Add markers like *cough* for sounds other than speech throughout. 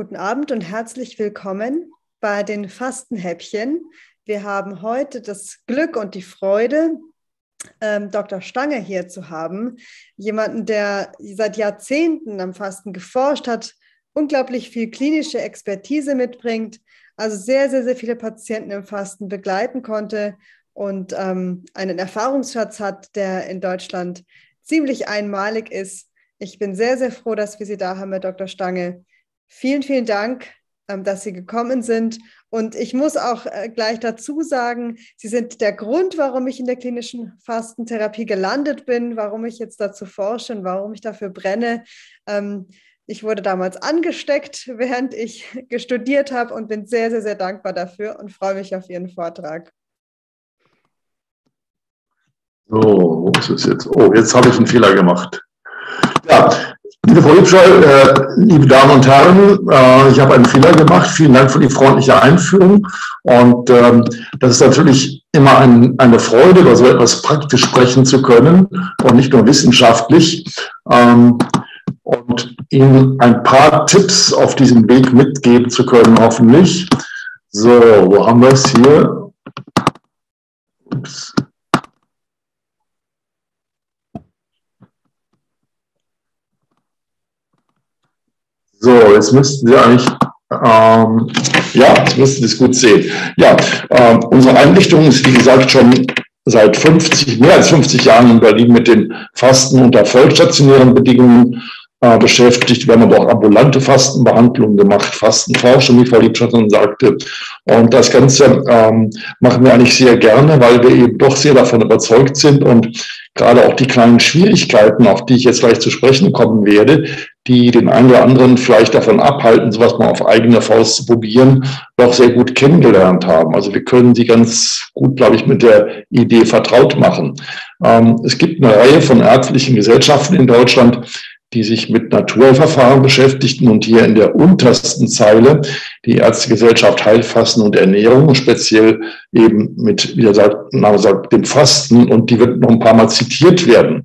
Guten Abend und herzlich willkommen bei den Fastenhäppchen. Wir haben heute das Glück und die Freude, ähm, Dr. Stange hier zu haben. Jemanden, der seit Jahrzehnten am Fasten geforscht hat, unglaublich viel klinische Expertise mitbringt, also sehr, sehr, sehr viele Patienten im Fasten begleiten konnte und ähm, einen Erfahrungsschatz hat, der in Deutschland ziemlich einmalig ist. Ich bin sehr, sehr froh, dass wir Sie da haben, Herr Dr. Stange. Vielen, vielen Dank, ähm, dass Sie gekommen sind. Und ich muss auch äh, gleich dazu sagen, Sie sind der Grund, warum ich in der klinischen Fastentherapie gelandet bin, warum ich jetzt dazu forsche und warum ich dafür brenne. Ähm, ich wurde damals angesteckt, *laughs* während ich studiert habe und bin sehr, sehr, sehr dankbar dafür und freue mich auf Ihren Vortrag. So, wo ist es jetzt? Oh, jetzt habe ich einen Fehler gemacht. Ja, Liebe Frau Liebschall, äh, liebe Damen und Herren, äh, ich habe einen Fehler gemacht. Vielen Dank für die freundliche Einführung. Und ähm, das ist natürlich immer ein, eine Freude, über so etwas praktisch sprechen zu können und nicht nur wissenschaftlich. Ähm, und Ihnen ein paar Tipps auf diesem Weg mitgeben zu können, hoffentlich. So, wo haben wir es hier? Ups. So, jetzt müssten Sie eigentlich, ähm, ja, jetzt müssten Sie es gut sehen. Ja, äh, unsere Einrichtung ist, wie gesagt, schon seit 50, mehr als 50 Jahren in Berlin mit den Fasten unter vollstationären Bedingungen äh, beschäftigt. Wir haben aber auch ambulante Fastenbehandlungen gemacht, Fastenforschung, wie Frau Liebschatten sagte. Und das Ganze ähm, machen wir eigentlich sehr gerne, weil wir eben doch sehr davon überzeugt sind und gerade auch die kleinen Schwierigkeiten, auf die ich jetzt gleich zu sprechen kommen werde, die den einen oder anderen vielleicht davon abhalten, sowas mal auf eigene Faust zu probieren, doch sehr gut kennengelernt haben. Also wir können sie ganz gut, glaube ich, mit der Idee vertraut machen. Ähm, es gibt eine Reihe von ärztlichen Gesellschaften in Deutschland, die sich mit Naturverfahren beschäftigten und hier in der untersten Zeile die Ärztegesellschaft Heilfasten und Ernährung, speziell eben mit, wie Name sagt, dem Fasten und die wird noch ein paar Mal zitiert werden.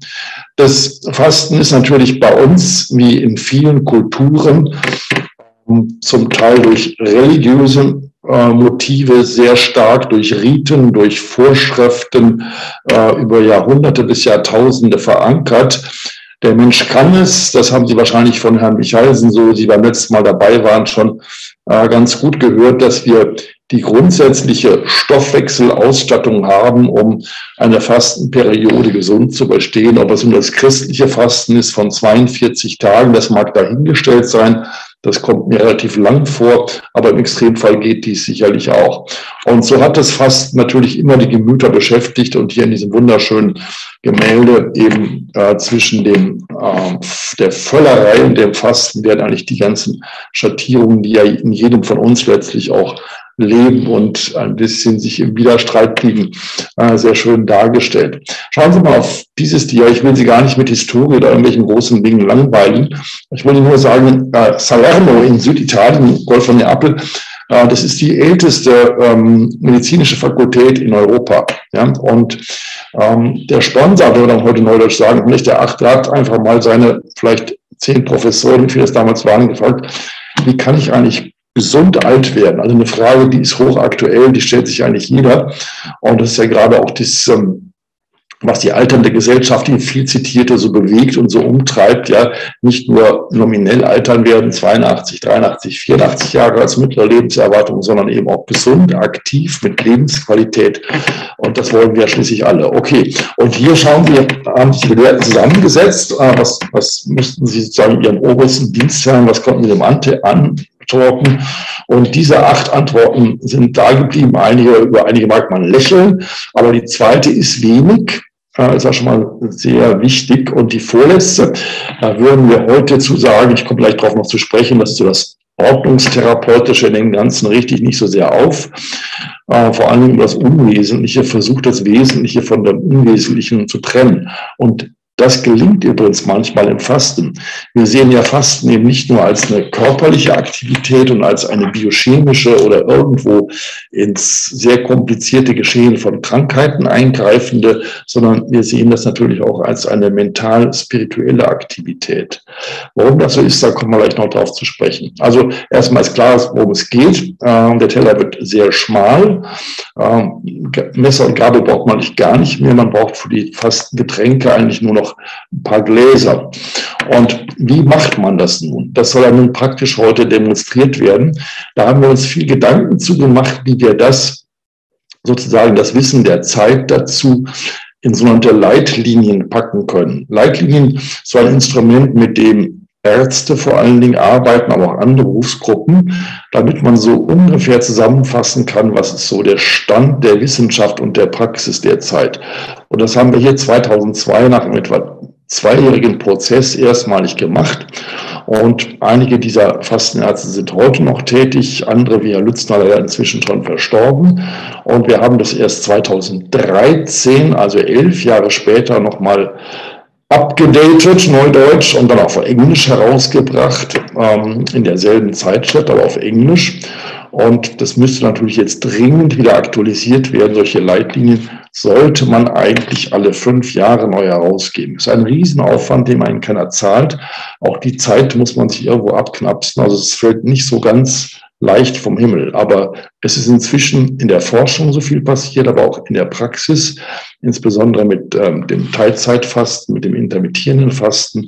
Das Fasten ist natürlich bei uns, wie in vielen Kulturen, zum Teil durch religiöse äh, Motive sehr stark durch Riten, durch Vorschriften äh, über Jahrhunderte bis Jahrtausende verankert. Der Mensch kann es, das haben Sie wahrscheinlich von Herrn Michalsen, so Sie beim letzten Mal dabei waren, schon äh, ganz gut gehört, dass wir die grundsätzliche Stoffwechselausstattung haben, um eine Fastenperiode gesund zu überstehen. Ob es nun das christliche Fasten ist von 42 Tagen, das mag dahingestellt sein. Das kommt mir relativ lang vor, aber im Extremfall geht dies sicherlich auch. Und so hat das Fasten natürlich immer die Gemüter beschäftigt und hier in diesem wunderschönen Gemälde eben äh, zwischen dem, äh, der Völlerei und dem Fasten werden eigentlich die ganzen Schattierungen, die ja in jedem von uns letztlich auch leben und ein bisschen sich im Widerstreit kriegen, äh, sehr schön dargestellt. Schauen Sie mal auf dieses Dia. Ich will Sie gar nicht mit Historie oder irgendwelchen großen Dingen langweilen. Ich wollte nur sagen, äh, Salerno in Süditalien, Golf von Neapel, äh, das ist die älteste ähm, medizinische Fakultät in Europa. Ja? Und ähm, der Sponsor, würde man heute neudeutsch sagen, nicht der Achte hat einfach mal seine vielleicht zehn Professoren, wie viele es damals waren, gefragt, wie kann ich eigentlich gesund alt werden? Also eine Frage, die ist hochaktuell, die stellt sich eigentlich jeder. Und das ist ja gerade auch das, ähm, was die alternde Gesellschaft, die viel zitierte, so bewegt und so umtreibt, ja, nicht nur nominell altern werden, 82, 83, 84 Jahre als mittlere Lebenserwartung, sondern eben auch gesund, aktiv, mit Lebensqualität. Und das wollen wir schließlich alle. Okay. Und hier schauen wir, haben sich Gelehrten zusammengesetzt. Äh, was, was müssten Sie sozusagen Ihrem obersten Dienst haben? Was konnten Sie dem Ante an, Antworten. Und diese acht Antworten sind da geblieben. Einige, über einige mag man lächeln, aber die zweite ist wenig. Äh, ist auch schon mal sehr wichtig. Und die vorletzte, da würden wir heute zu sagen, ich komme gleich darauf noch zu sprechen, dass du das Ordnungstherapeutische in dem Ganzen richtig nicht so sehr auf. Äh, vor allem das Unwesentliche, versucht das Wesentliche von dem Unwesentlichen zu trennen. Und Das gelingt übrigens manchmal im Fasten. Wir sehen ja Fasten eben nicht nur als eine körperliche Aktivität und als eine biochemische oder irgendwo ins sehr komplizierte Geschehen von Krankheiten eingreifende, sondern wir sehen das natürlich auch als eine mental-spirituelle Aktivität. Warum das so ist, da kommen wir gleich noch drauf zu sprechen. Also erstmal ist klar, worum es geht. Ähm, der Teller wird sehr schmal. Ähm, Messer und Gabel braucht man nicht gar nicht mehr. Man braucht für die Fastengetränke eigentlich nur noch noch ein paar Gläser. Und wie macht man das nun? Das soll ja nun praktisch heute demonstriert werden. Da haben wir uns viel Gedanken zu gemacht, wie wir das sozusagen das Wissen der Zeit dazu in sogenannte Leitlinien packen können. Leitlinien ist ein Instrument, mit dem Ärzte vor allen Dingen arbeiten, aber auch andere Berufsgruppen, damit man so ungefähr zusammenfassen kann, was ist so der Stand der Wissenschaft und der Praxis derzeit. Und das haben wir hier 2002 nach einem etwa zweijährigen Prozess erstmalig gemacht. Und einige dieser Fastenärzte sind heute noch tätig, andere wie Herr Lützner leider inzwischen schon verstorben. Und wir haben das erst 2013, also elf Jahre später, nochmal abgedatet, Neudeutsch, und dann auf Englisch herausgebracht, ähm, in derselben Zeitschrift, aber auf Englisch. Und das müsste natürlich jetzt dringend wieder aktualisiert werden. Solche Leitlinien sollte man eigentlich alle fünf Jahre neu herausgeben. Ist ein Riesenaufwand, den einen keiner zahlt. Auch die Zeit muss man sich irgendwo abknapsen. Also es fällt nicht so ganz leicht vom Himmel. Aber es ist inzwischen in der Forschung so viel passiert, aber auch in der Praxis, insbesondere mit ähm, dem Teilzeitfasten, mit dem intermittierenden Fasten.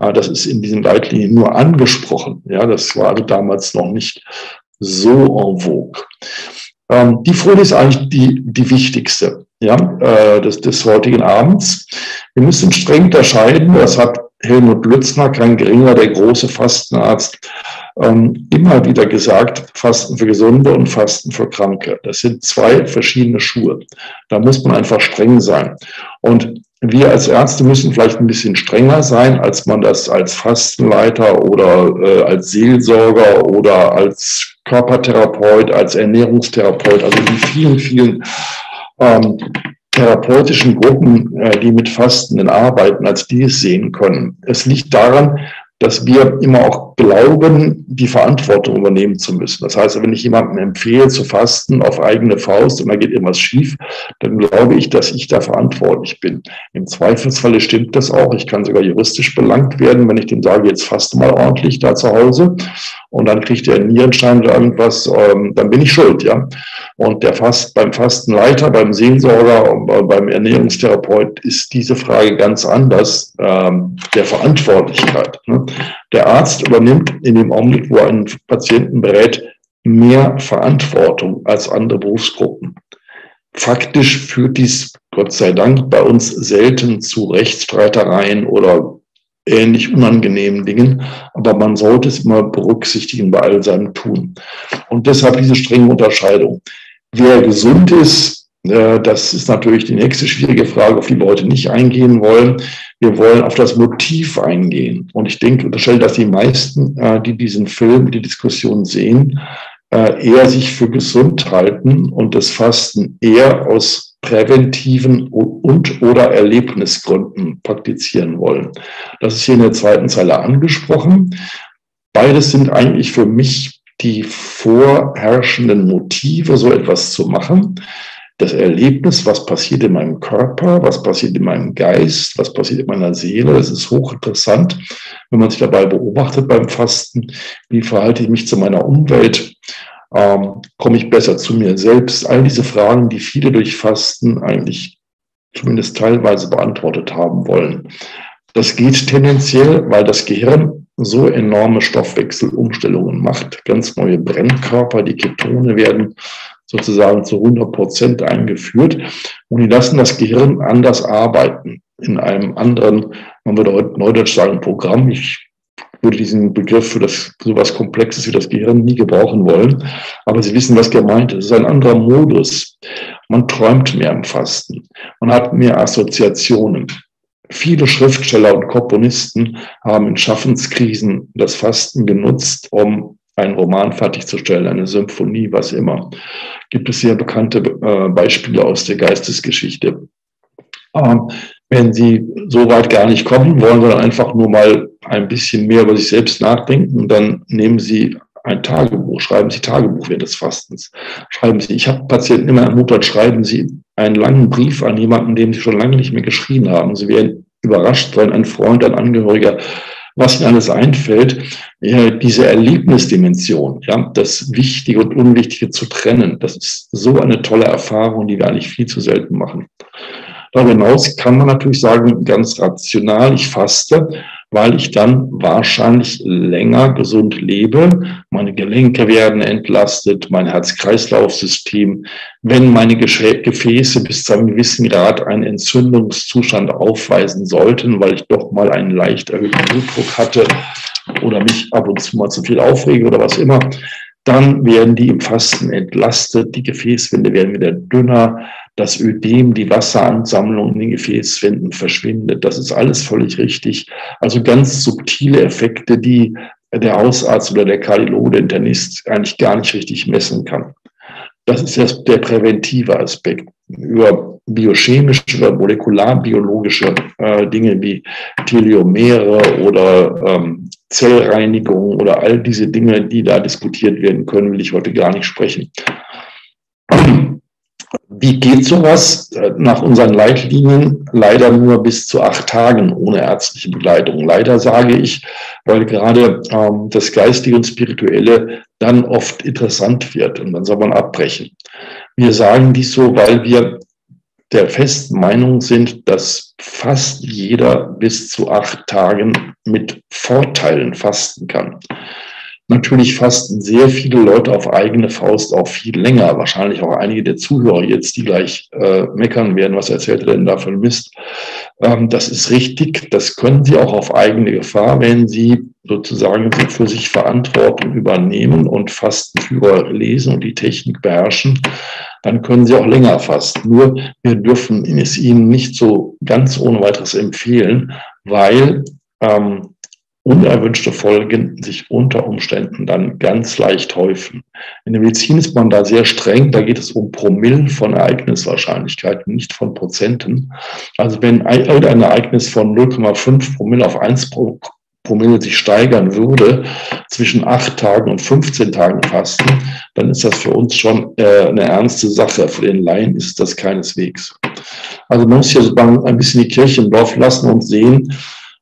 Äh, das ist in diesen Leitlinien nur angesprochen. Ja, das war also damals noch nicht so en vogue. Ähm, die Folie ist eigentlich die, die wichtigste ja, äh, des, des heutigen Abends. Wir müssen streng unterscheiden, das hat Helmut Lützner, kein geringer, der große Fastenarzt, ähm, immer wieder gesagt, Fasten für Gesunde und Fasten für Kranke. Das sind zwei verschiedene Schuhe. Da muss man einfach streng sein. Und wir als Ärzte müssen vielleicht ein bisschen strenger sein, als man das als Fastenleiter oder äh, als Seelsorger oder als Körpertherapeut, als Ernährungstherapeut, also die vielen, vielen ähm, therapeutischen Gruppen, äh, die mit Fastenden arbeiten, als die es sehen können. Es liegt daran, dass wir immer auch glauben, die Verantwortung übernehmen zu müssen. Das heißt, wenn ich jemandem empfehle zu fasten auf eigene Faust und da geht irgendwas schief, dann glaube ich, dass ich da verantwortlich bin. Im Zweifelsfalle stimmt das auch. Ich kann sogar juristisch belangt werden, wenn ich dem sage, jetzt faste mal ordentlich da zu Hause und dann kriegt er einen Nierenstein oder irgendwas, ähm, dann bin ich schuld, ja. Und der Fast, beim Fastenleiter, beim Seelsorger, beim Ernährungstherapeut ist diese Frage ganz anders, ähm, der Verantwortlichkeit. Ne? Der Arzt übernimmt in dem Augenblick, wo er einen Patienten berät, mehr Verantwortung als andere Berufsgruppen. Faktisch führt dies Gott sei Dank bei uns selten zu Rechtsstreitereien oder ähnlich unangenehmen Dingen, aber man sollte es immer berücksichtigen bei all seinem Tun. Und deshalb diese strenge Unterscheidung. Wer gesund ist, das ist natürlich die nächste schwierige Frage, auf die wir heute nicht eingehen wollen. Wir wollen auf das Motiv eingehen. Und ich denke, unterstelle, dass die meisten, äh, die diesen Film, die Diskussion sehen, äh, eher sich für gesund halten und das Fasten eher aus präventiven und oder Erlebnisgründen praktizieren wollen. Das ist hier in der zweiten Zeile angesprochen. Beides sind eigentlich für mich die vorherrschenden Motive, so etwas zu machen. Das Erlebnis, was passiert in meinem Körper, was passiert in meinem Geist, was passiert in meiner Seele, das ist hochinteressant, wenn man sich dabei beobachtet beim Fasten, wie verhalte ich mich zu meiner Umwelt, ähm, komme ich besser zu mir selbst? All diese Fragen, die viele durch Fasten eigentlich zumindest teilweise beantwortet haben wollen. Das geht tendenziell, weil das Gehirn so enorme Stoffwechselumstellungen macht, ganz neue Brennkörper, die Ketone werden sozusagen zu 100 Prozent eingeführt und die lassen das Gehirn anders arbeiten in einem anderen, man würde heute neudeutsch sagen, Programm. Ich würde diesen Begriff für das sowas Komplexes wie das Gehirn nie gebrauchen wollen. Aber Sie wissen, was gemeint ist. Es ist ein anderer Modus. Man träumt mehr im Fasten. Man hat mehr Assoziationen. Viele Schriftsteller und Komponisten haben in Schaffenskrisen das Fasten genutzt, um einen Roman fertigzustellen, eine Symphonie, was immer. Gibt es sehr bekannte äh, Beispiele aus der Geistesgeschichte. Ähm, Wenn Sie so weit gar nicht kommen wollen, sondern einfach nur mal ein bisschen mehr über sich selbst nachdenken, dann nehmen Sie ein Tagebuch, schreiben Sie Tagebuch während des Fastens. Schreiben Sie, ich habe Patienten immer ermuntert, schreiben Sie einen langen Brief an jemanden, dem Sie schon lange nicht mehr geschrieben haben. Sie werden überrascht sein, ein Freund, ein Angehöriger, was Ihnen alles einfällt, diese Erlebnisdimension, ja, das Wichtige und Unwichtige zu trennen, das ist so eine tolle Erfahrung, die wir eigentlich viel zu selten machen. Darüber hinaus kann man natürlich sagen, ganz rational, ich faste, weil ich dann wahrscheinlich länger gesund lebe. Meine Gelenke werden entlastet, mein Herz-Kreislauf-System. Wenn meine Gefäße bis zu einem gewissen Grad einen Entzündungszustand aufweisen sollten, weil ich doch mal einen leicht erhöhten Blutdruck hatte oder mich ab und zu mal zu viel aufrege oder was immer, dann werden die im Fasten entlastet, die Gefäßwände werden wieder dünner, das Ödem, die Wasseransammlung in den Gefäßwänden verschwindet. Das ist alles völlig richtig. Also ganz subtile Effekte, die der Hausarzt oder der Kardiologe, der Internist eigentlich gar nicht richtig messen kann. Das ist erst der präventive Aspekt. Über biochemische oder molekularbiologische äh, Dinge wie Telomere oder ähm, Zellreinigung oder all diese Dinge, die da diskutiert werden können, will ich heute gar nicht sprechen. Wie geht sowas? Nach unseren Leitlinien leider nur bis zu acht Tagen ohne ärztliche Begleitung. Leider sage ich, weil gerade ähm, das Geistige und Spirituelle dann oft interessant wird und dann soll man abbrechen. Wir sagen dies so, weil wir der festen Meinung sind, dass fast jeder bis zu acht Tagen mit Vorteilen fasten kann. Natürlich fasten sehr viele Leute auf eigene Faust auch viel länger. Wahrscheinlich auch einige der Zuhörer jetzt, die gleich äh, meckern werden, was erzählt er denn da für Mist. Ähm, das ist richtig. Das können Sie auch auf eigene Gefahr, wenn Sie sozusagen für sich Verantwortung übernehmen und Fastenführer lesen und die Technik beherrschen. Dann können Sie auch länger fasten. Nur wir dürfen es Ihnen nicht so ganz ohne weiteres empfehlen, weil ähm, unerwünschte Folgen sich unter Umständen dann ganz leicht häufen. In der Medizin ist man da sehr streng, da geht es um Promille von Ereigniswahrscheinlichkeiten, nicht von Prozenten. Also wenn irgendein Ereignis von 0,5 Promille auf 1 Promille sich steigern würde, zwischen 8 Tagen und 15 Tagen Fasten, dann ist das für uns schon äh, eine ernste Sache. Für den Laien ist das keineswegs. Also man muss hier ein bisschen die Kirche im Dorf lassen und sehen,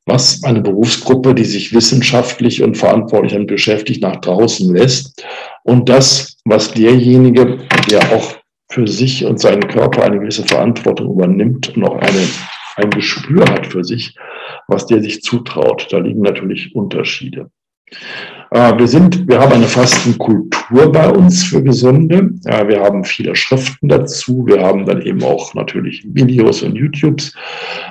was eine Berufsgruppe, die sich wissenschaftlich und verantwortlich damit beschäftigt, nach draußen lässt. Und das, was derjenige, der auch für sich und seinen Körper eine gewisse Verantwortung übernimmt und auch eine, ein Gespür hat für sich, was der sich zutraut. Da liegen natürlich Unterschiede. Äh, wir sind, wir haben eine Fastenkultur bei uns für Gesunde. Wir haben viele Schriften dazu. Wir haben dann eben auch natürlich Videos und YouTubes.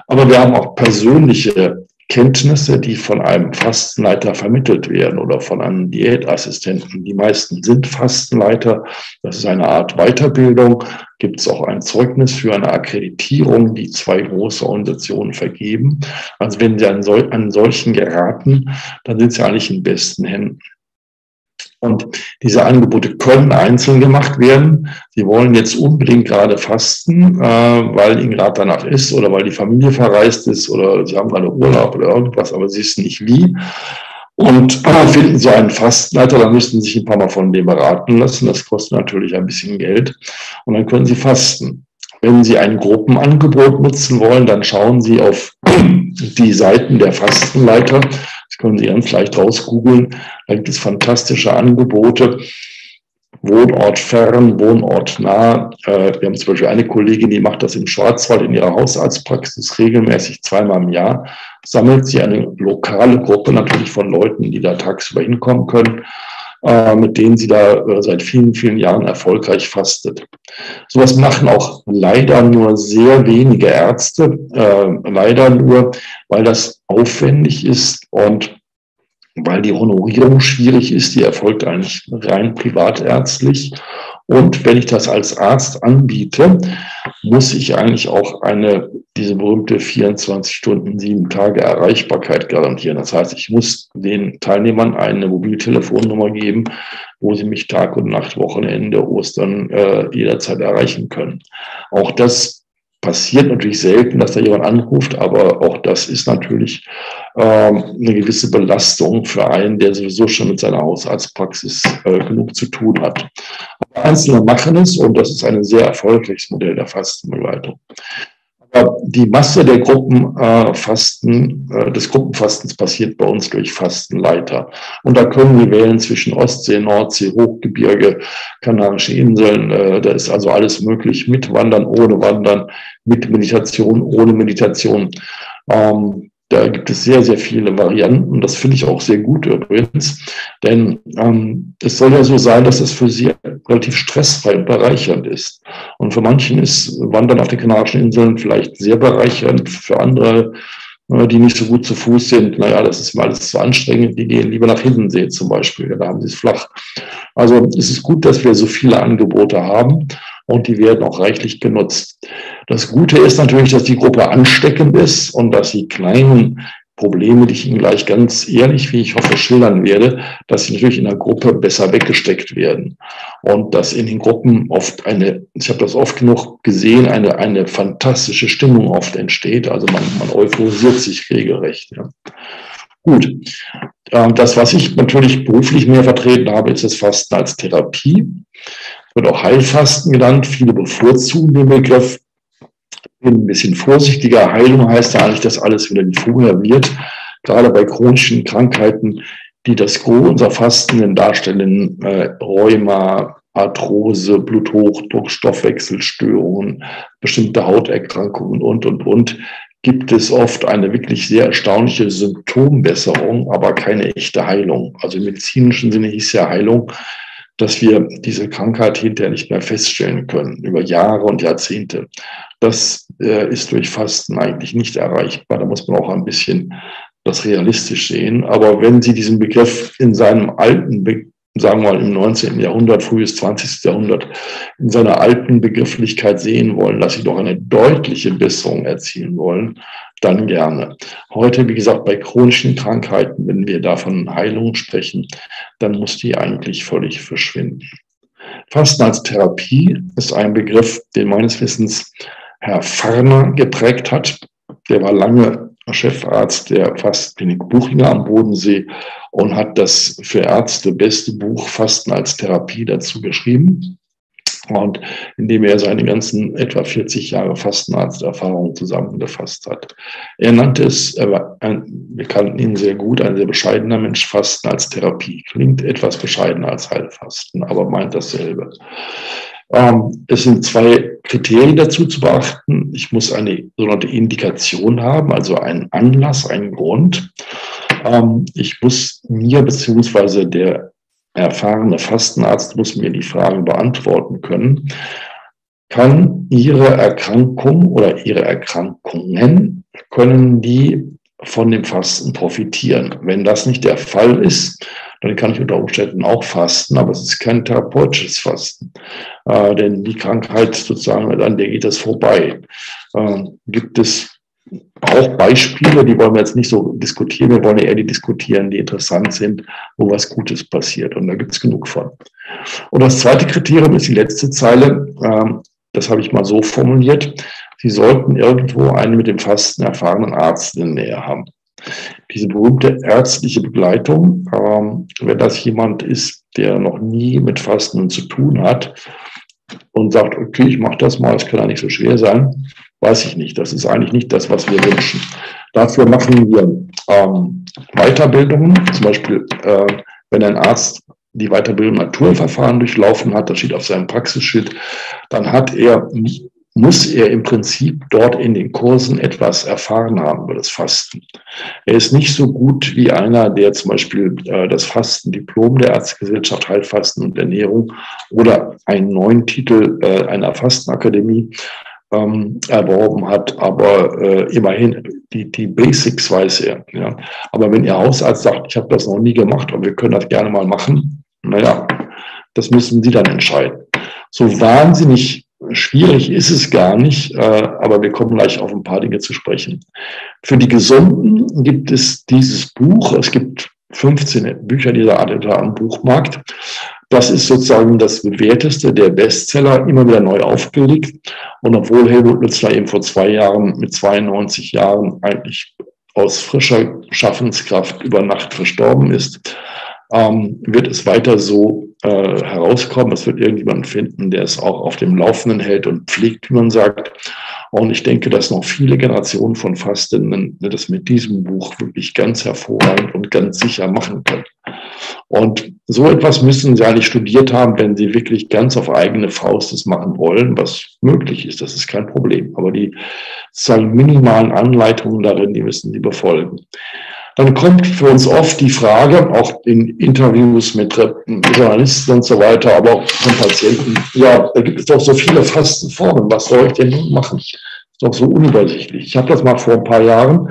Aber wir haben auch persönliche Kenntnisse, die von einem Fastenleiter vermittelt werden oder von einem Diätassistenten. Die meisten sind Fastenleiter. Das ist eine Art Weiterbildung. Gibt es auch ein Zeugnis für eine Akkreditierung, die zwei große Organisationen vergeben. Also wenn Sie an, sol an solchen geraten, dann sind Sie eigentlich in besten Händen. Und diese Angebote können einzeln gemacht werden. Sie wollen jetzt unbedingt gerade fasten, äh, weil ihnen gerade danach ist oder weil die Familie verreist ist oder sie haben gerade Urlaub oder irgendwas, aber sie wissen nicht wie. Und äh, finden Sie einen Fastenleiter, dann müssten Sie sich ein paar Mal von dem beraten lassen. Das kostet natürlich ein bisschen Geld. Und dann können Sie fasten. Wenn Sie ein Gruppenangebot nutzen wollen, dann schauen Sie auf *clears throat* die Seiten der Fastenleiter. Das können Sie ganz leicht rausgoogeln. Da gibt es fantastische Angebote. Wohnort fern, Wohnort nah. Äh, wir haben zum Beispiel eine Kollegin, die macht das im Schwarzwald in ihrer Hausarztpraxis regelmäßig zweimal im Jahr. Sammelt sie eine lokale Gruppe natürlich von Leuten, die da tagsüber hinkommen können äh, mit denen sie da äh, seit vielen, vielen Jahren erfolgreich fastet. Sowas machen auch leider nur sehr wenige Ärzte, äh, leider nur, weil das aufwendig ist und weil die Honorierung schwierig ist. Die erfolgt eigentlich rein privatärztlich. Und wenn ich das als Arzt anbiete, muss ich eigentlich auch eine, diese berühmte 24 Stunden, sieben Tage Erreichbarkeit garantieren. Das heißt, ich muss den Teilnehmern eine Mobiltelefonnummer geben, wo sie mich Tag und Nacht, Wochenende, Ostern äh, jederzeit erreichen können. Auch das passiert natürlich selten, dass da jemand anruft, aber auch das ist natürlich ähm, eine gewisse Belastung für einen, der sowieso schon mit seiner Hausarztpraxis äh, genug zu tun hat. Einzelne machen es und das ist ein sehr erfolgreiches Modell der Fastenbegleitung. Die Masse der Gruppenfasten, äh, des Gruppenfastens passiert bei uns durch Fastenleiter. Und da können wir wählen zwischen Ostsee, Nordsee, Hochgebirge, Kanarische Inseln. Äh, da ist also alles möglich mit Wandern, ohne Wandern, mit Meditation, ohne Meditation. Ähm, da gibt es sehr, sehr viele Varianten. Das finde ich auch sehr gut übrigens, denn ähm, es soll ja so sein, dass es für sie relativ stressfrei und bereichernd ist. Und für manchen ist Wandern auf den Kanarischen Inseln vielleicht sehr bereichernd, für andere, äh, die nicht so gut zu Fuß sind, naja, das ist mal alles zu anstrengend, die gehen lieber nach Hiddensee zum Beispiel, da haben sie es flach. Also es ist gut, dass wir so viele Angebote haben und die werden auch reichlich genutzt. Das Gute ist natürlich, dass die Gruppe ansteckend ist und dass die kleinen Probleme, die ich Ihnen gleich ganz ehrlich, wie ich hoffe, schildern werde, dass sie natürlich in der Gruppe besser weggesteckt werden. Und dass in den Gruppen oft eine, ich habe das oft genug gesehen, eine, eine fantastische Stimmung oft entsteht. Also man, man euphorisiert sich regelrecht. Ja. Gut. Ähm, das, was ich natürlich beruflich mehr vertreten habe, ist das Fasten als Therapie wird auch Heilfasten genannt. Viele bevorzugen den Begriff. Ein bisschen vorsichtiger. Heilung heißt ja eigentlich, dass alles wieder wie vorher wird. Gerade bei chronischen Krankheiten, die das Gros unserer Fasten darstellen, äh, Rheuma, Arthrose, Bluthochdruck, Stoffwechselstörungen, bestimmte Hauterkrankungen und, und, und, gibt es oft eine wirklich sehr erstaunliche Symptombesserung, aber keine echte Heilung. Also im medizinischen Sinne hieß ja Heilung, dass wir diese Krankheit hinterher nicht mehr feststellen können, über Jahre und Jahrzehnte. Das äh, ist durch Fasten eigentlich nicht erreichbar. Da muss man auch ein bisschen das realistisch sehen. Aber wenn Sie diesen Begriff in seinem alten, sagen wir mal im 19. Jahrhundert, frühes 20. Jahrhundert, in seiner alten Begrifflichkeit sehen wollen, dass Sie doch eine deutliche Besserung erzielen wollen, dann gerne. Heute, wie gesagt, bei chronischen Krankheiten, wenn wir davon Heilung sprechen, dann muss die eigentlich völlig verschwinden. Fasten als Therapie ist ein Begriff, den meines Wissens Herr Farner geprägt hat. Der war lange Chefarzt der Fastenklinik Buchinger am Bodensee und hat das für Ärzte beste Buch Fasten als Therapie dazu geschrieben und indem er seine ganzen etwa 40 Jahre Fastenarzterfahrung zusammengefasst hat. Er nannte es, er war ein, wir kannten ihn sehr gut, ein sehr bescheidener Mensch, Fasten als Therapie. Klingt etwas bescheidener als Heilfasten, aber meint dasselbe. Ähm, es sind zwei Kriterien dazu zu beachten. Ich muss eine sogenannte Indikation haben, also einen Anlass, einen Grund. Ähm, ich muss mir beziehungsweise der erfahrene Fastenarzt muss mir die Fragen beantworten können. Kann Ihre Erkrankung oder Ihre Erkrankungen, können die von dem Fasten profitieren? Wenn das nicht der Fall ist, dann kann ich unter Umständen auch fasten, aber es ist kein therapeutisches Fasten. Äh, denn die Krankheit sozusagen, an der geht es vorbei. Äh, gibt es auch Beispiele, die wollen wir jetzt nicht so diskutieren, wir wollen eher die diskutieren, die interessant sind, wo was Gutes passiert. Und da gibt es genug von. Und das zweite Kriterium ist die letzte Zeile. Ähm, das habe ich mal so formuliert. Sie sollten irgendwo einen mit dem Fasten erfahrenen Arzt in der Nähe haben. Diese berühmte ärztliche Begleitung, ähm, wenn das jemand ist, der noch nie mit Fasten zu tun hat und sagt, okay, ich mache das mal, es kann ja nicht so schwer sein, weiß ich nicht. Das ist eigentlich nicht das, was wir wünschen. Dafür machen wir ähm, Weiterbildungen, zum Beispiel, äh, wenn ein Arzt die Weiterbildung Naturverfahren durchlaufen hat, das steht auf seinem Praxisschild, dann hat er, muss er im Prinzip dort in den Kursen etwas erfahren haben über das Fasten. Er ist nicht so gut wie einer, der zum Beispiel äh, das Fastendiplom der Ärztegesellschaft Heilfasten und Ernährung oder einen neuen Titel äh, einer Fastenakademie ähm, erworben hat, aber äh, immerhin die, die Basics weiß er. Ja. Aber wenn Ihr Hausarzt sagt, ich habe das noch nie gemacht und wir können das gerne mal machen, naja, das müssen Sie dann entscheiden. So wahnsinnig schwierig ist es gar nicht, äh, aber wir kommen gleich auf ein paar Dinge zu sprechen. Für die Gesunden gibt es dieses Buch. Es gibt 15 Bücher dieser Art etwa am Buchmarkt. Das ist sozusagen das bewährteste der Bestseller, immer wieder neu aufgelegt. Und obwohl Helmut Lützler eben vor zwei Jahren mit 92 Jahren eigentlich aus frischer Schaffenskraft über Nacht verstorben ist, ähm, wird es weiter so äh, herauskommen. Es wird irgendjemand finden, der es auch auf dem Laufenden hält und pflegt, wie man sagt. Und ich denke, dass noch viele Generationen von Fastenden das mit diesem Buch wirklich ganz hervorragend und ganz sicher machen können. Und so etwas müssen Sie eigentlich studiert haben, wenn Sie wirklich ganz auf eigene Faust das machen wollen, was möglich ist. Das ist kein Problem. Aber die sozusagen minimalen Anleitungen darin, die müssen Sie befolgen. Dann kommt für uns oft die Frage, auch in Interviews mit Journalisten und so weiter, aber auch von Patienten, ja, da gibt es doch so viele Fastenformen, was soll ich denn nun machen? Ist doch so unübersichtlich. Ich habe das mal vor ein paar Jahren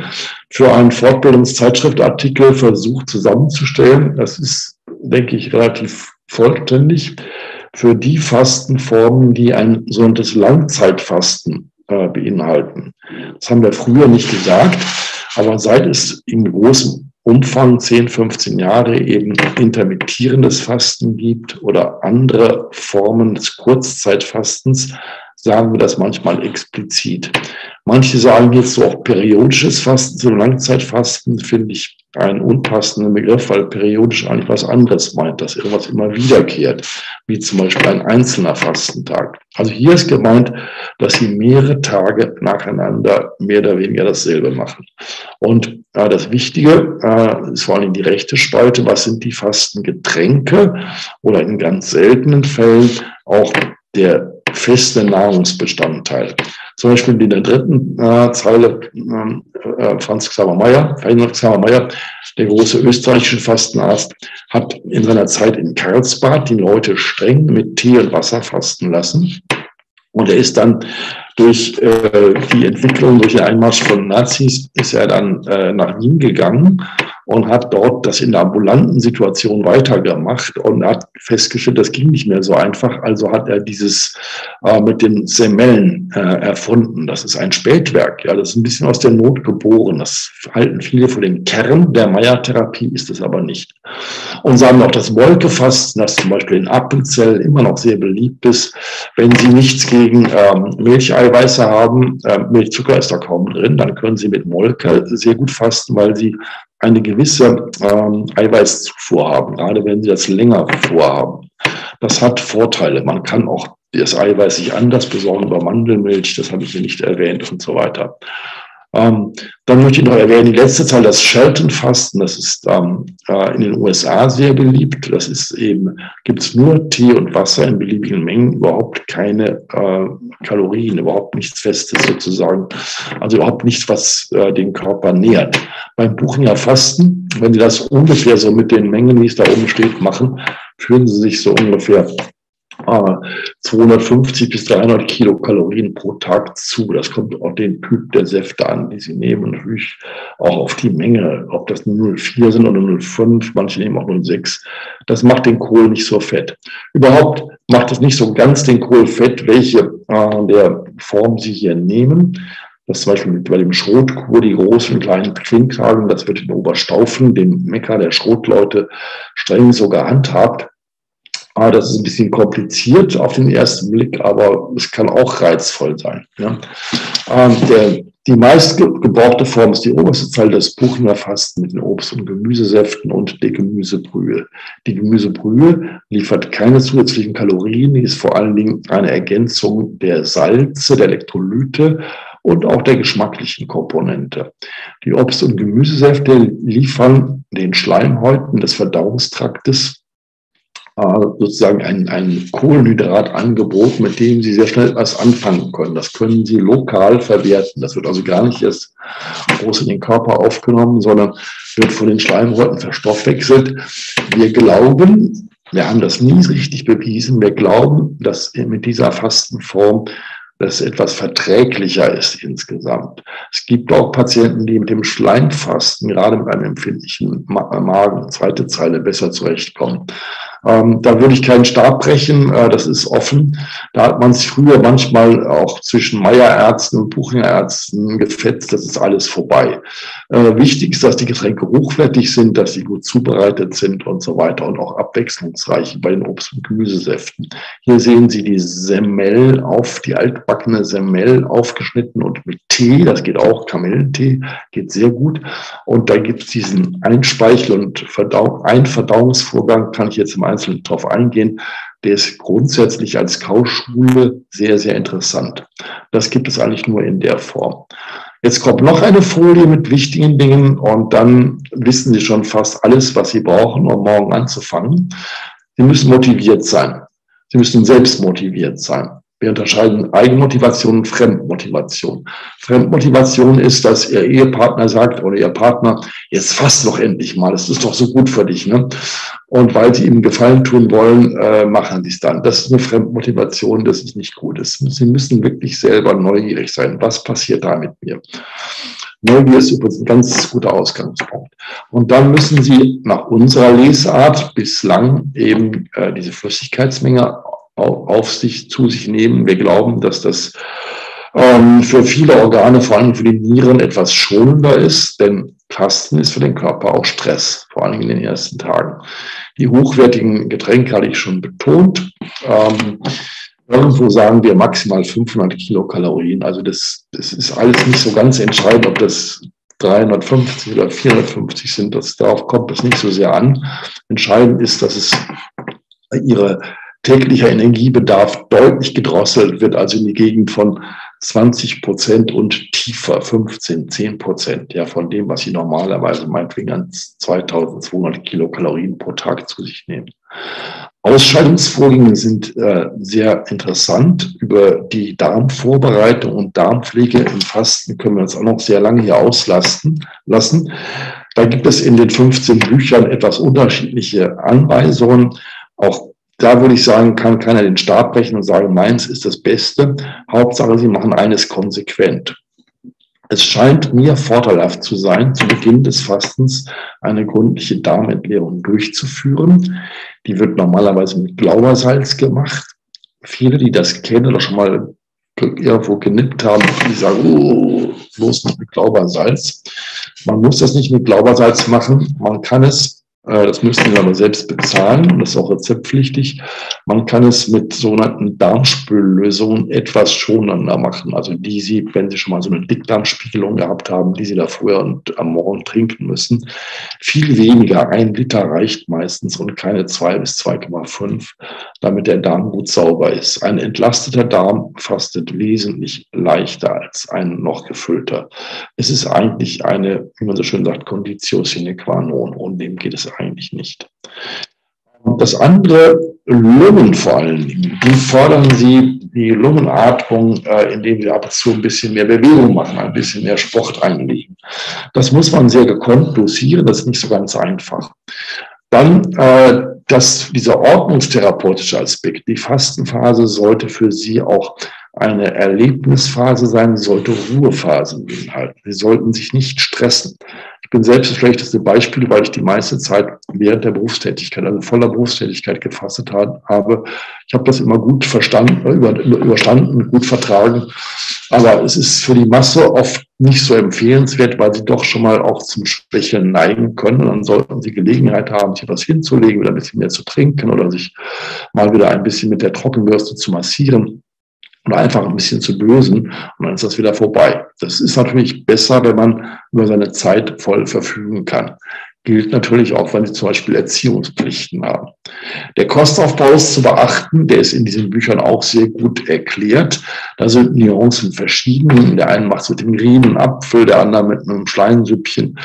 für einen Fortbildungszeitschriftartikel versucht zusammenzustellen. Das ist, denke ich, relativ vollständig für die Fastenformen, die ein sogenanntes Langzeitfasten äh, beinhalten. Das haben wir früher nicht gesagt. Aber seit es in großem Umfang 10, 15 Jahre eben intermittierendes Fasten gibt oder andere Formen des Kurzzeitfastens, sagen wir das manchmal explizit. Manche sagen jetzt so auch periodisches Fasten, so Langzeitfasten finde ich einen unpassenden Begriff, weil periodisch eigentlich was anderes meint, dass irgendwas immer wiederkehrt, wie zum Beispiel ein einzelner Fastentag. Also hier ist gemeint, dass sie mehrere Tage nacheinander mehr oder weniger dasselbe machen. Und äh, das Wichtige äh, ist vor allem die rechte Spalte, was sind die Fastengetränke oder in ganz seltenen Fällen auch der feste Nahrungsbestandteil. Zum Beispiel in der dritten äh, Zeile ähm, äh, Franz Xaver Meyer, Heinrich Xaver Meyer, der große österreichische Fastenarzt, hat in seiner Zeit in Karlsbad die Leute streng mit Tee und Wasser fasten lassen. Und er ist dann durch äh, die Entwicklung, durch den Einmarsch von Nazis, ist er dann äh, nach Wien gegangen und hat dort das in der ambulanten Situation weitergemacht und hat festgestellt, das ging nicht mehr so einfach. Also hat er dieses äh, mit den Semellen äh, erfunden. Das ist ein Spätwerk. Ja, das ist ein bisschen aus der Not geboren. Das halten viele für den Kern der Meyer-Therapie, ist es aber nicht. Und sagen auch das Wolkefasten, das zum Beispiel in Appenzell immer noch sehr beliebt ist, wenn Sie nichts gegen ähm, Milcheiweiße haben, äh, Milchzucker ist da kaum drin, dann können Sie mit Molke sehr gut fasten, weil Sie eine gewisse ähm, Eiweißzufuhr haben, gerade wenn Sie das länger vorhaben. Das hat Vorteile. Man kann auch das Eiweiß sich anders besorgen über Mandelmilch, das habe ich hier nicht erwähnt und so weiter. Ähm, dann möchte ich noch erwähnen, die letzte Zahl, das Shelton-Fasten, das ist ähm, äh, in den USA sehr beliebt. Das ist eben, gibt es nur Tee und Wasser in beliebigen Mengen, überhaupt keine äh, Kalorien, überhaupt nichts Festes sozusagen. Also überhaupt nichts, was äh, den Körper nährt. Beim Buchener Fasten, wenn Sie das ungefähr so mit den Mengen, wie es da oben steht, machen, fühlen Sie sich so ungefähr 250 bis 300 Kilokalorien pro Tag zu. Das kommt auf den Typ der Säfte an, die Sie nehmen und natürlich auch auf die Menge, ob das 0,4 sind oder 0,5, manche nehmen auch 0,6. Das macht den Kohl nicht so fett. Überhaupt macht es nicht so ganz den Kohl fett, welche äh, der Form Sie hier nehmen. Das zum Beispiel bei dem Schrotkur, die großen kleinen Klinkkragen, das wird in Oberstaufen, dem Mekka der Schrotleute, streng so gehandhabt. Ah, das ist ein bisschen kompliziert auf den ersten Blick, aber es kann auch reizvoll sein. Ja. Ähm, der, die meistgebrauchte Form ist die oberste Zahl des Buchner Fasten mit den Obst- und Gemüsesäften und der Gemüsebrühe. Die Gemüsebrühe liefert keine zusätzlichen Kalorien, die ist vor allen Dingen eine Ergänzung der Salze, der Elektrolyte und auch der geschmacklichen Komponente. Die Obst- und Gemüsesäfte liefern den Schleimhäuten des Verdauungstraktes sozusagen ein, ein Kohlenhydratangebot, mit dem Sie sehr schnell etwas anfangen können. Das können Sie lokal verwerten. Das wird also gar nicht erst groß in den Körper aufgenommen, sondern wird von den Schleimhäuten verstoffwechselt. Wir glauben, wir haben das nie richtig bewiesen, wir glauben, dass mit dieser Fastenform das etwas verträglicher ist insgesamt. Es gibt auch Patienten, die mit dem Schleimfasten, gerade mit einem empfindlichen Magen, zweite Zeile, besser zurechtkommen. Ähm, da würde ich keinen Stab brechen, äh, das ist offen. Da hat man sich früher manchmal auch zwischen Meierärzten und Bucherärzten gefetzt, das ist alles vorbei. Äh, wichtig ist, dass die Getränke hochwertig sind, dass sie gut zubereitet sind und so weiter und auch abwechslungsreich bei den Obst- und Gemüsesäften. Hier sehen Sie die Semmel auf, die altbackene Semmel aufgeschnitten und mit Tee, das geht auch, Kamillentee, geht sehr gut. Und da gibt es diesen Einspeichel- und Verdau Einverdauungsvorgang, kann ich jetzt im Einzelnen drauf eingehen. Der ist grundsätzlich als Kauschule sehr, sehr interessant. Das gibt es eigentlich nur in der Form. Jetzt kommt noch eine Folie mit wichtigen Dingen und dann wissen Sie schon fast alles, was Sie brauchen, um morgen anzufangen. Sie müssen motiviert sein. Sie müssen selbst motiviert sein. Wir unterscheiden Eigenmotivation und Fremdmotivation. Fremdmotivation ist, dass Ihr Ehepartner sagt oder Ihr Partner, jetzt fass doch endlich mal, das ist doch so gut für dich. Ne? Und weil Sie ihm Gefallen tun wollen, äh, machen Sie es dann. Das ist eine Fremdmotivation, das ist nicht gut. Sie müssen wirklich selber neugierig sein. Was passiert da mit mir? Neugier ist übrigens ein ganz guter Ausgangspunkt. Und dann müssen Sie nach unserer Lesart bislang eben äh, diese Flüssigkeitsmenge auf sich, zu sich nehmen. Wir glauben, dass das ähm, für viele Organe, vor allem für die Nieren, etwas schonender ist, denn Fasten ist für den Körper auch Stress, vor allem in den ersten Tagen. Die hochwertigen Getränke hatte ich schon betont. Ähm, irgendwo sagen wir maximal 500 Kilokalorien. Also das, das ist alles nicht so ganz entscheidend, ob das 350 oder 450 sind. Das, darauf kommt es nicht so sehr an. Entscheidend ist, dass es ihre täglicher Energiebedarf deutlich gedrosselt wird, also in die Gegend von 20 Prozent und tiefer, 15, 10 Prozent, ja, von dem, was Sie normalerweise meinetwegen an 2200 Kilokalorien pro Tag zu sich nehmen. Ausscheidungsvorgänge sind äh, sehr interessant. Über die Darmvorbereitung und Darmpflege im Fasten können wir uns auch noch sehr lange hier auslasten lassen. Da gibt es in den 15 Büchern etwas unterschiedliche Anweisungen. Auch da würde ich sagen, kann keiner den Stab brechen und sagen, meins ist das Beste. Hauptsache, Sie machen eines konsequent. Es scheint mir vorteilhaft zu sein, zu Beginn des Fastens eine gründliche Darmentleerung durchzuführen. Die wird normalerweise mit Glaubersalz gemacht. Viele, die das kennen oder schon mal irgendwo genippt haben, die sagen, oh, bloß nicht mit Glaubersalz. Man muss das nicht mit Glaubersalz machen. Man kann es das müssen Sie aber selbst bezahlen und das ist auch rezeptpflichtig. Man kann es mit sogenannten Darmspüllösungen etwas schonender machen. Also die Sie, wenn Sie schon mal so eine Dickdarmspiegelung gehabt haben, die Sie da früher und am Morgen trinken müssen, viel weniger. Ein Liter reicht meistens und keine zwei bis 2,5, damit der Darm gut sauber ist. Ein entlasteter Darm fastet wesentlich leichter als ein noch gefüllter. Es ist eigentlich eine, wie man so schön sagt, Conditio sine qua non. Und dem geht es eigentlich nicht. Das andere, Lungen vor allen Dingen. Wie fordern Sie die Lungenatmung, äh, indem Sie ab und zu ein bisschen mehr Bewegung machen, ein bisschen mehr Sport einlegen. Das muss man sehr gekonnt dosieren, das ist nicht so ganz einfach. Dann äh, dieser ordnungstherapeutische Aspekt. Die Fastenphase sollte für Sie auch eine Erlebnisphase sein, sollte Ruhephasen beinhalten. Sie sollten sich nicht stressen bin selbst das schlechteste Beispiel, weil ich die meiste Zeit während der Berufstätigkeit, also voller Berufstätigkeit gefastet habe. Ich habe das immer gut verstanden, über, überstanden, gut vertragen. Aber es ist für die Masse oft nicht so empfehlenswert, weil sie doch schon mal auch zum Schwächeln neigen können. Und dann sollten sie Gelegenheit haben, sich was hinzulegen oder ein bisschen mehr zu trinken oder sich mal wieder ein bisschen mit der Trockenbürste zu massieren und einfach ein bisschen zu lösen und dann ist das wieder vorbei. Das ist natürlich besser, wenn man über seine Zeit voll verfügen kann. Gilt natürlich auch, wenn Sie zum Beispiel Erziehungspflichten haben. Der Kostaufbau ist zu beachten, der ist in diesen Büchern auch sehr gut erklärt. Da sind Nuancen verschieden. Der eine macht es mit dem grünen Apfel, der andere mit einem Schleinsüppchen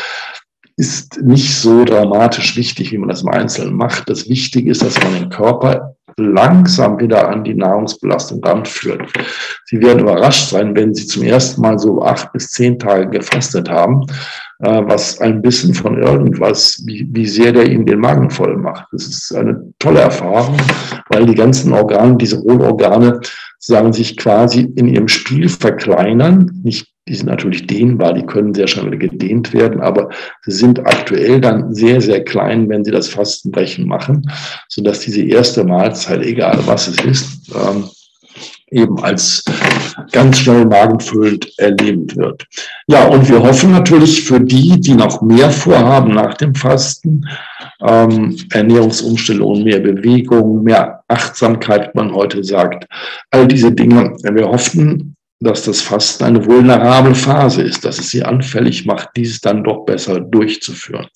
ist nicht so dramatisch wichtig, wie man das im Einzelnen macht. Das Wichtige ist, dass man den Körper langsam wieder an die Nahrungsbelastung ranführt. Sie werden überrascht sein, wenn Sie zum ersten Mal so acht bis zehn Tage gefastet haben, äh, was ein bisschen von irgendwas, wie, wie sehr der Ihnen den Magen voll macht. Das ist eine tolle Erfahrung, weil die ganzen Organe, diese Hohlorgane, sagen sich quasi in ihrem Spiel verkleinern, nicht die sind natürlich dehnbar, die können sehr schnell gedehnt werden, aber sie sind aktuell dann sehr, sehr klein, wenn sie das Fastenbrechen machen, sodass diese erste Mahlzeit, egal was es ist, ähm, eben als ganz schnell magenfüllend erlebt wird. Ja, und wir hoffen natürlich für die, die noch mehr vorhaben nach dem Fasten, ähm, Ernährungsumstellung, mehr Bewegung, mehr Achtsamkeit, wie man heute sagt, all diese Dinge. Wir hoffen, dass das Fasten eine vulnerable Phase ist, dass es sie anfällig macht, dies dann doch besser durchzuführen.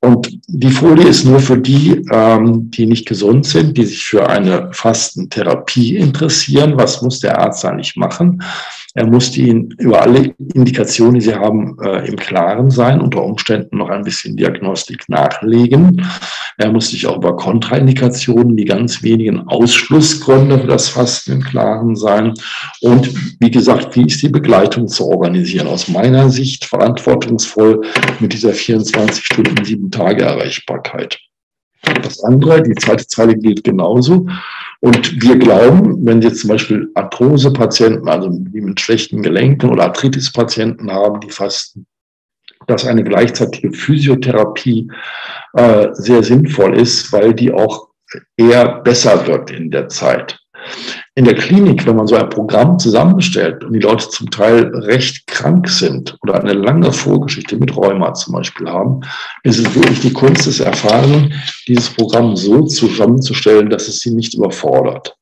Und die Folie ist nur für die, ähm, die nicht gesund sind, die sich für eine Fastentherapie interessieren. Was muss der Arzt eigentlich machen? Er muss Ihnen über alle Indikationen, die Sie haben, äh, im Klaren sein, unter Umständen noch ein bisschen Diagnostik nachlegen. Er muss sich auch über Kontraindikationen, die ganz wenigen Ausschlussgründe für das Fasten im Klaren sein. Und wie gesagt, wie ist die Begleitung zu organisieren? Aus meiner Sicht verantwortungsvoll mit dieser 24 Stunden, sieben Tage Erreichbarkeit. Das andere, die zweite Zeile gilt genauso. Und wir glauben, wenn Sie zum Beispiel Arthrose-Patienten, also die mit schlechten Gelenken oder Arthritis-Patienten haben, die fasten, dass eine gleichzeitige Physiotherapie äh, sehr sinnvoll ist, weil die auch eher besser wird in der Zeit in der Klinik, wenn man so ein Programm zusammenstellt und die Leute zum Teil recht krank sind oder eine lange Vorgeschichte mit Rheuma zum Beispiel haben, ist es wirklich die Kunst des Erfahrenen, dieses Programm so zusammenzustellen, dass es sie nicht überfordert.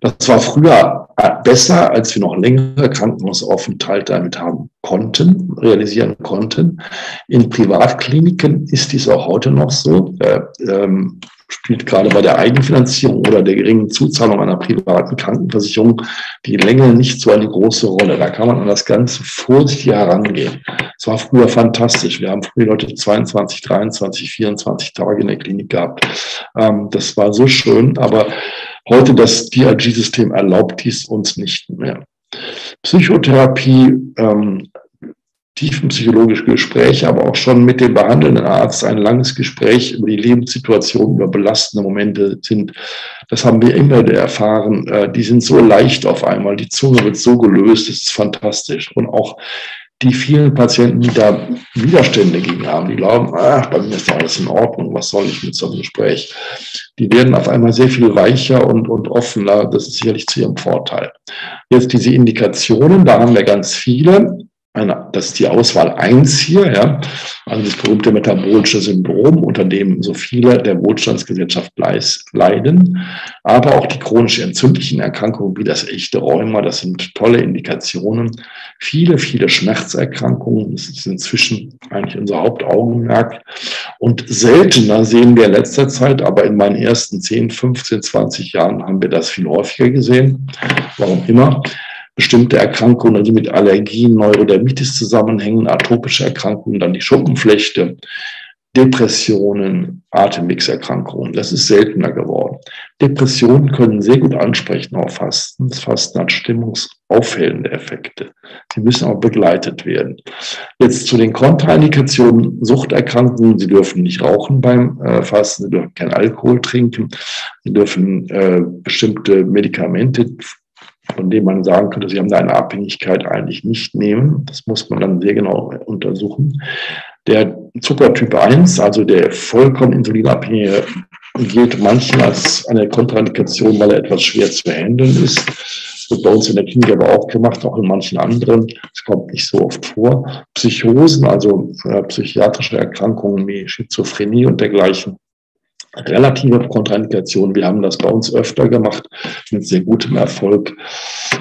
Das war früher besser, als wir noch längere Krankenhausaufenthalte damit haben konnten, realisieren konnten. In Privatkliniken ist dies auch heute noch so. Spielt gerade bei der Eigenfinanzierung oder der geringen Zuzahlung einer privaten Krankenversicherung die Länge nicht so eine große Rolle. Da kann man an das Ganze vorsichtig herangehen. Es war früher fantastisch. Wir haben früher Leute 22, 23, 24 Tage in der Klinik gehabt. Ähm, das war so schön, aber heute das DRG-System erlaubt dies uns nicht mehr. Psychotherapie ähm, tiefenpsychologische Gespräche, aber auch schon mit dem behandelnden Arzt ein langes Gespräch über die Lebenssituation, über belastende Momente sind. Das haben wir immer erfahren. Äh, die sind so leicht auf einmal. Die Zunge wird so gelöst. Das ist fantastisch. Und auch die vielen Patienten, die da Widerstände gegen haben, die glauben, ach, bei mir ist alles in Ordnung, was soll ich mit so einem Gespräch? Die werden auf einmal sehr viel weicher und, und offener. Das ist sicherlich zu ihrem Vorteil. Jetzt diese Indikationen, da haben wir ganz viele eine, das ist die Auswahl eins hier, ja, also das berühmte metabolische Syndrom, unter dem so viele der Wohlstandsgesellschaft leiden, aber auch die chronisch entzündlichen Erkrankungen wie das echte Rheuma, das sind tolle Indikationen. Viele, viele Schmerzerkrankungen, das ist inzwischen eigentlich unser Hauptaugenmerk. Und seltener sehen wir in letzter Zeit, aber in meinen ersten 10, 15, 20 Jahren haben wir das viel häufiger gesehen. Warum immer? Bestimmte Erkrankungen, also mit Allergien, Neurodermitis zusammenhängen, atopische Erkrankungen, dann die Schuppenflechte, Depressionen, Atemwegserkrankungen. Das ist seltener geworden. Depressionen können sehr gut ansprechen auf Fasten. Das Fasten hat stimmungsaufhellende Effekte. Sie müssen auch begleitet werden. Jetzt zu den Kontraindikationen, Suchterkrankungen. Sie dürfen nicht rauchen beim äh, Fasten, Sie dürfen kein Alkohol trinken, Sie dürfen äh, bestimmte Medikamente von dem man sagen könnte, sie haben da eine Abhängigkeit eigentlich nicht nehmen. Das muss man dann sehr genau untersuchen. Der Zuckertyp 1, also der vollkommen insulinabhängige, gilt manchen als eine Kontraindikation, weil er etwas schwer zu handeln ist. Wird bei uns in der Klinik aber auch gemacht, auch in manchen anderen. Es kommt nicht so oft vor. Psychosen, also äh, psychiatrische Erkrankungen wie Schizophrenie und dergleichen, relative Kontraindikation. Wir haben das bei uns öfter gemacht mit sehr gutem Erfolg.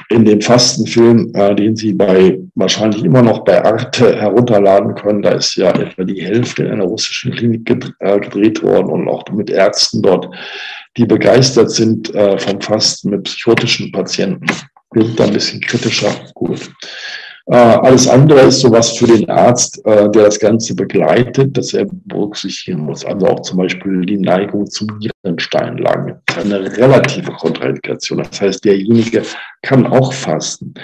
In dem Fastenfilm, äh, den Sie bei wahrscheinlich immer noch bei Arte herunterladen können, da ist ja etwa die Hälfte in einer russischen Klinik äh, gedreht worden und auch mit Ärzten dort, die begeistert sind äh, vom Fasten mit psychotischen Patienten. Wir sind da ein bisschen kritischer. Gut. Äh, alles andere ist sowas für den Arzt, äh, der das Ganze begleitet, dass er berücksichtigen muss. Also auch zum Beispiel die Neigung zum Nierensteinlagen. Eine relative Kontraindikation. Das heißt, derjenige kann auch fasten.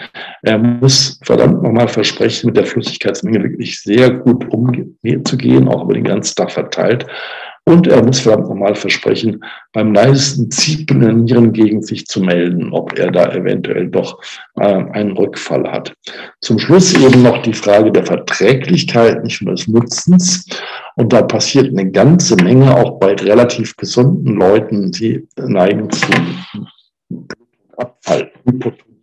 Er muss verdammt nochmal versprechen, mit der Flüssigkeitsmenge wirklich sehr gut umzugehen, auch über den ganzen Tag verteilt. Und er muss verdammt nochmal versprechen, beim leisesten Ziepen in der Nierengegend sich zu melden, ob er da eventuell doch äh, einen Rückfall hat. Zum Schluss eben noch die Frage der Verträglichkeit, nicht nur des Nutzens. Und da passiert eine ganze Menge, auch bei relativ gesunden Leuten, die neigen zu Abfall, Hypotonie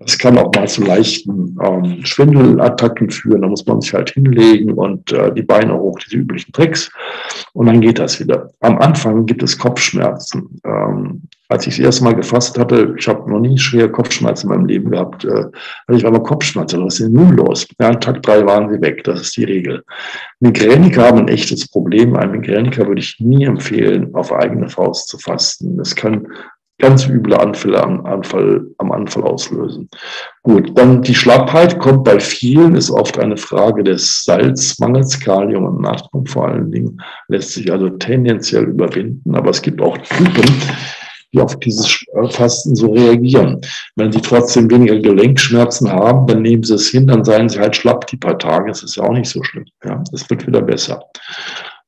das kann auch mal zu leichten ähm, Schwindelattacken führen. Da muss man sich halt hinlegen und äh, die Beine hoch, diese üblichen Tricks. Und dann geht das wieder. Am Anfang gibt es Kopfschmerzen. Ähm, als ich das erste Mal gefasst hatte, ich habe noch nie schwere Kopfschmerzen in meinem Leben gehabt, äh, hatte ich aber Kopfschmerzen. Was ist denn nun los? Ja, an Tag drei waren sie weg. Das ist die Regel. Migräniker haben ein echtes Problem. Ein Migräniker würde ich nie empfehlen, auf eigene Faust zu fasten. Das kann ganz üble Anfälle am Anfall, am Anfall auslösen. Gut, dann die Schlappheit kommt bei vielen, ist oft eine Frage des Salzmangels, Kalium und Natrium vor allen Dingen, lässt sich also tendenziell überwinden, aber es gibt auch Typen, die auf dieses Fasten so reagieren. Wenn sie trotzdem weniger Gelenkschmerzen haben, dann nehmen sie es hin, dann seien sie halt schlapp die paar Tage. Das ist ja auch nicht so schlimm. Ja, es wird wieder besser.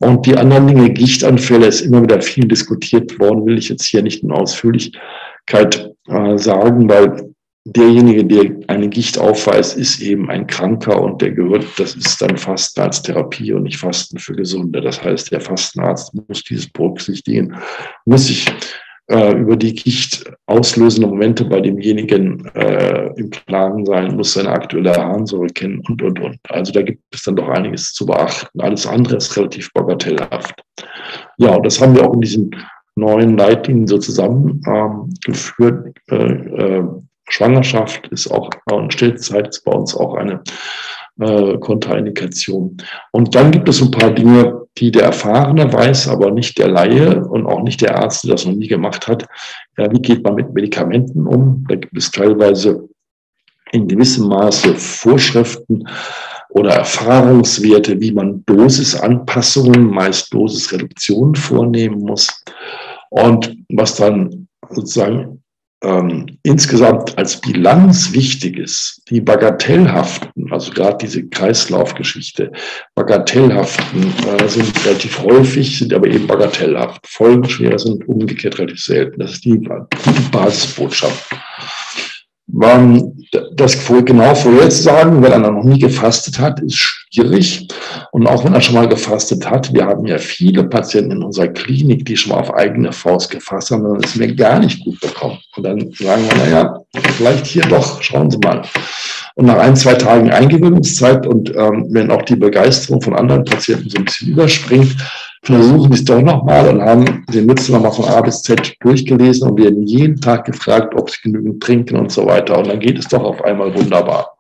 Und die anderen Dinge, Gichtanfälle, ist immer wieder viel diskutiert worden, will ich jetzt hier nicht in Ausführlichkeit äh, sagen, weil derjenige, der eine Gicht aufweist, ist eben ein Kranker und der gehört, das ist dann Fasten als Therapie und nicht Fasten für Gesunde. Das heißt, der Fastenarzt muss dieses berücksichtigen, muss sich äh, über die Gicht auslösende Momente bei demjenigen äh, im Klaren sein, muss seine aktuelle Harnsäure kennen und, und, und. Also da gibt es dann doch einiges zu beachten. Alles andere ist relativ bagatellhaft. Ja, und das haben wir auch in diesen neuen Leitlinien so zusammengeführt. Ähm, äh, äh, Schwangerschaft ist auch und Stillzeit ist bei uns auch eine äh, Kontraindikation. Und dann gibt es ein paar Dinge, die der Erfahrene weiß, aber nicht der Laie und auch nicht der Arzt, der das noch nie gemacht hat. Ja, wie geht man mit Medikamenten um? Da gibt es teilweise in gewissem Maße Vorschriften oder Erfahrungswerte, wie man Dosisanpassungen, meist Dosisreduktionen vornehmen muss. Und was dann sozusagen ähm, insgesamt als Bilanz wichtig ist, die bagatellhaften, also gerade diese Kreislaufgeschichte, bagatellhaften äh, sind relativ häufig, sind aber eben bagatellhaft. Folgenschwer sind umgekehrt relativ selten. Das ist die, die Basisbotschaft das genau vorherzusagen, wenn einer noch nie gefastet hat, ist schwierig. Und auch wenn er schon mal gefastet hat, wir haben ja viele Patienten in unserer Klinik, die schon mal auf eigene Faust gefasst haben, dann ist mir gar nicht gut bekommen. Und dann sagen wir, naja, vielleicht hier doch, schauen Sie mal. Und nach ein, zwei Tagen Eingewöhnungszeit und ähm, wenn auch die Begeisterung von anderen Patienten so ein bisschen überspringt, versuchen wir es doch nochmal und haben den Mütze nochmal von A bis Z durchgelesen und werden jeden Tag gefragt, ob sie genügend trinken und so weiter. Und dann geht es doch auf einmal wunderbar.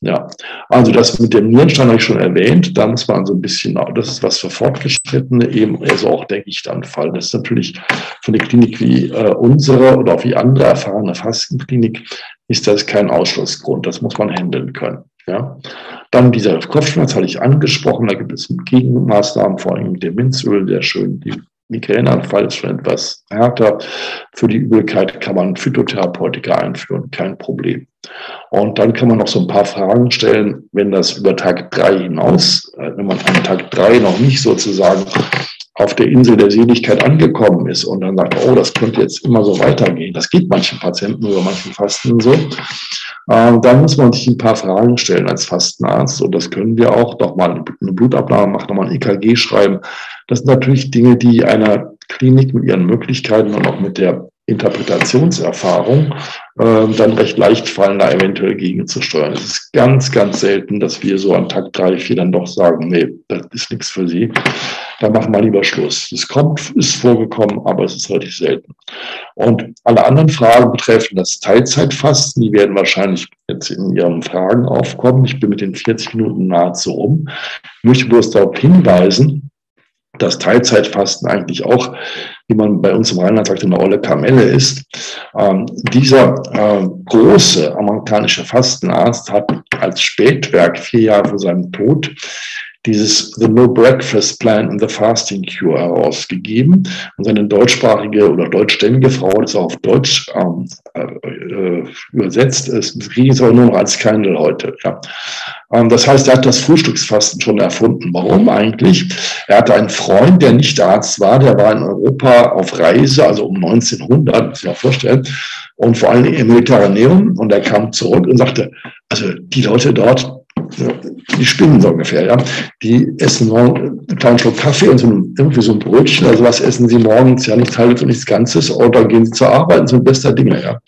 Ja, also das mit dem Nierenstein habe ich schon erwähnt. Da muss man so ein bisschen, das ist was für Fortgeschrittene, eben also auch der Gichtanfall. Das ist natürlich für eine Klinik wie äh, unsere oder auch wie andere erfahrene Fastenklinik ist das kein Ausschlussgrund. Das muss man handeln können. Ja. Dann dieser Kopfschmerz hatte ich angesprochen. Da gibt es Gegenmaßnahmen, vor allem mit dem Minzöl, der schön die Migräneanfall ist schon etwas härter. Für die Übelkeit kann man Phytotherapeutika einführen, kein Problem. Und dann kann man noch so ein paar Fragen stellen, wenn das über Tag drei hinaus, äh, wenn man an Tag drei noch nicht sozusagen auf der Insel der Seligkeit angekommen ist und dann sagt, oh, das könnte jetzt immer so weitergehen. Das geht manchen Patienten oder manchen Fasten so. Ähm, dann muss man sich ein paar Fragen stellen als Fastenarzt und das können wir auch doch mal eine Blutabnahme machen, nochmal ein EKG schreiben. Das sind natürlich Dinge, die einer Klinik mit ihren Möglichkeiten und auch mit der Interpretationserfahrung äh, dann recht leicht fallen, da eventuell gegenzusteuern. Es ist ganz, ganz selten, dass wir so an Tag drei, vier dann doch sagen, nee, das ist nichts für Sie da machen wir lieber Schluss. Das kommt, ist vorgekommen, aber es ist relativ selten. Und alle anderen Fragen betreffen das Teilzeitfasten, die werden wahrscheinlich jetzt in Ihren Fragen aufkommen. Ich bin mit den 40 Minuten nahezu rum. Ich möchte bloß darauf hinweisen, dass Teilzeitfasten eigentlich auch, wie man bei uns im Rheinland sagt, eine olle Kamelle ist. Ähm, dieser äh, große amerikanische Fastenarzt hat als Spätwerk vier Jahre vor seinem Tod dieses The No Breakfast Plan and the Fasting Cure herausgegeben. Und seine deutschsprachige oder deutschstämmige Frau hat es auf Deutsch ähm, äh, übersetzt. Es kriegen es aber nur noch als Kindle heute. Ja. Ähm, das heißt, er hat das Frühstücksfasten schon erfunden. Warum eigentlich? Er hatte einen Freund, der nicht Arzt war, der war in Europa auf Reise, also um 1900, muss ich mir vorstellen, und vor allem im Mediterraneum. Und er kam zurück und sagte, also die Leute dort, die spinnen so ungefähr, ja. Die essen morgen einen kleinen Schluck Kaffee und so ein, irgendwie so ein Brötchen, also was essen sie morgens, ja nichts halbes und nichts Ganzes, oder gehen sie zur Arbeit sind bester Dinge, ja.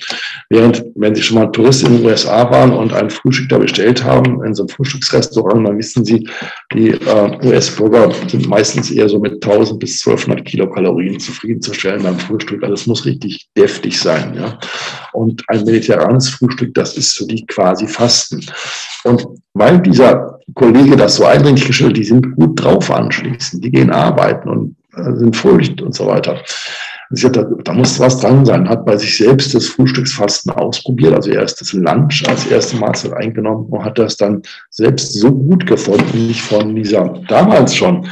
Während, wenn sie schon mal Tourist in den USA waren und ein Frühstück da bestellt haben, in so einem Frühstücksrestaurant, dann wissen sie, die äh, US-Bürger sind meistens eher so mit 1000 bis 1200 Kilokalorien zufriedenzustellen beim Frühstück. Also es muss richtig deftig sein, ja. Und ein mediterranes Frühstück, das ist für die quasi Fasten. Und weil dieser Kollege das so eindringlich gestellt, die sind gut drauf anschließend, die gehen arbeiten und äh, sind fröhlich und so weiter. Da, da muss was dran sein, hat bei sich selbst das Frühstücksfasten ausprobiert, also erst das Lunch als erste Mahlzeit eingenommen und hat das dann selbst so gut gefunden, nicht von dieser damals schon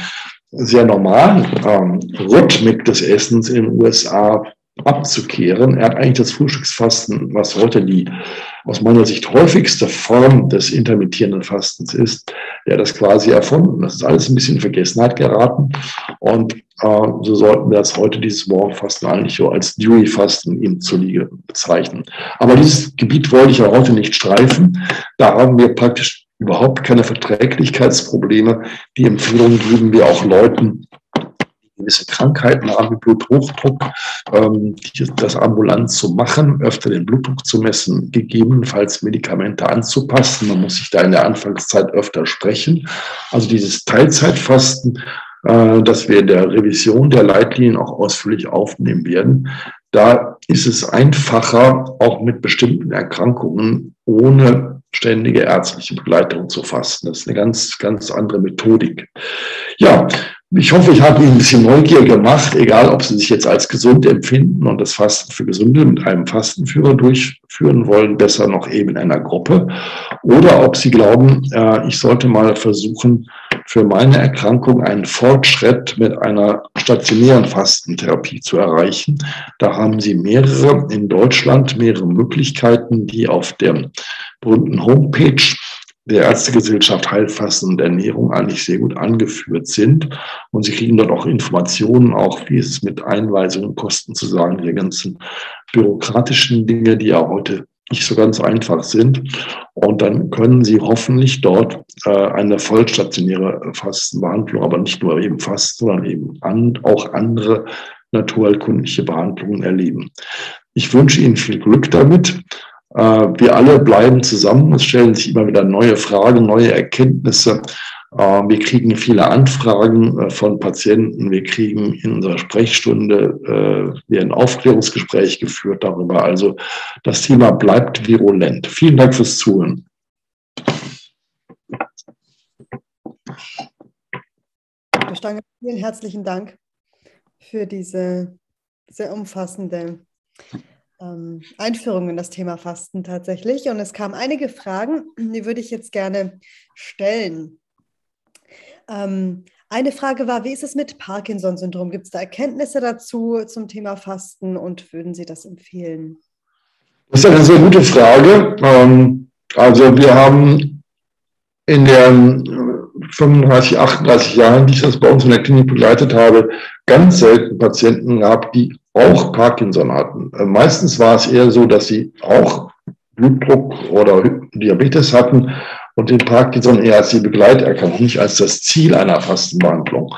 sehr normalen ähm, Rhythmik des Essens in den USA abzukehren. Er hat eigentlich das Frühstücksfasten, was heute die aus meiner Sicht häufigste Form des intermittierenden Fastens ist, der das quasi erfunden. Das ist alles ein bisschen in Vergessenheit geraten. Und äh, so sollten wir das heute, dieses Morgenfasten, eigentlich so als Dewey-Fasten ihm zuliege bezeichnen. Aber dieses Gebiet wollte ich ja heute nicht streifen. Da haben wir praktisch überhaupt keine Verträglichkeitsprobleme. Die Empfehlungen geben wir auch Leuten, gewisse Krankheiten haben, wie Bluthochdruck, ähm, das ambulant zu machen, öfter den Blutdruck zu messen, gegebenenfalls Medikamente anzupassen. Man muss sich da in der Anfangszeit öfter sprechen. Also dieses Teilzeitfasten, äh, das wir in der Revision der Leitlinien auch ausführlich aufnehmen werden, da ist es einfacher, auch mit bestimmten Erkrankungen ohne ständige ärztliche Begleitung zu fasten. Das ist eine ganz, ganz andere Methodik. Ja, ich hoffe, ich habe Ihnen ein bisschen Neugier gemacht, egal ob Sie sich jetzt als gesund empfinden und das Fasten für Gesunde mit einem Fastenführer durchführen wollen, besser noch eben in einer Gruppe, oder ob Sie glauben, äh, ich sollte mal versuchen, für meine Erkrankung einen Fortschritt mit einer stationären Fastentherapie zu erreichen. Da haben Sie mehrere in Deutschland, mehrere Möglichkeiten, die auf der berühmten Homepage der Ärztegesellschaft Heilfasten und Ernährung eigentlich sehr gut angeführt sind. Und Sie kriegen dort auch Informationen, auch wie es mit Einweisungen, Kosten zu sagen, die ganzen bürokratischen Dinge, die ja heute nicht so ganz einfach sind. Und dann können Sie hoffentlich dort äh, eine vollstationäre Fastenbehandlung, aber nicht nur eben Fasten, sondern eben an, auch andere naturheilkundliche Behandlungen erleben. Ich wünsche Ihnen viel Glück damit. Äh, wir alle bleiben zusammen. Es stellen sich immer wieder neue Fragen, neue Erkenntnisse. Äh, wir kriegen viele Anfragen äh, von Patienten. Wir kriegen in unserer Sprechstunde ein Aufklärungsgespräch geführt darüber. Also das Thema bleibt virulent. Vielen Dank fürs Zuhören. Herr Stange, vielen herzlichen Dank für diese sehr umfassende ähm, Einführung in das Thema Fasten tatsächlich. Und es kamen einige Fragen, die würde ich jetzt gerne stellen. Ähm, eine Frage war, wie ist es mit Parkinson-Syndrom? Gibt es da Erkenntnisse dazu zum Thema Fasten und würden Sie das empfehlen? Das ist eine sehr gute Frage. Ähm, also wir haben in den 35, 38 Jahren, die ich das bei uns in der Klinik begleitet habe, ganz selten Patienten gehabt, die auch Parkinson hatten. Äh, meistens war es eher so, dass sie auch Blutdruck oder Diabetes hatten und den Parkinson eher als die Begleiterkrankung, nicht als das Ziel einer Fastenbehandlung.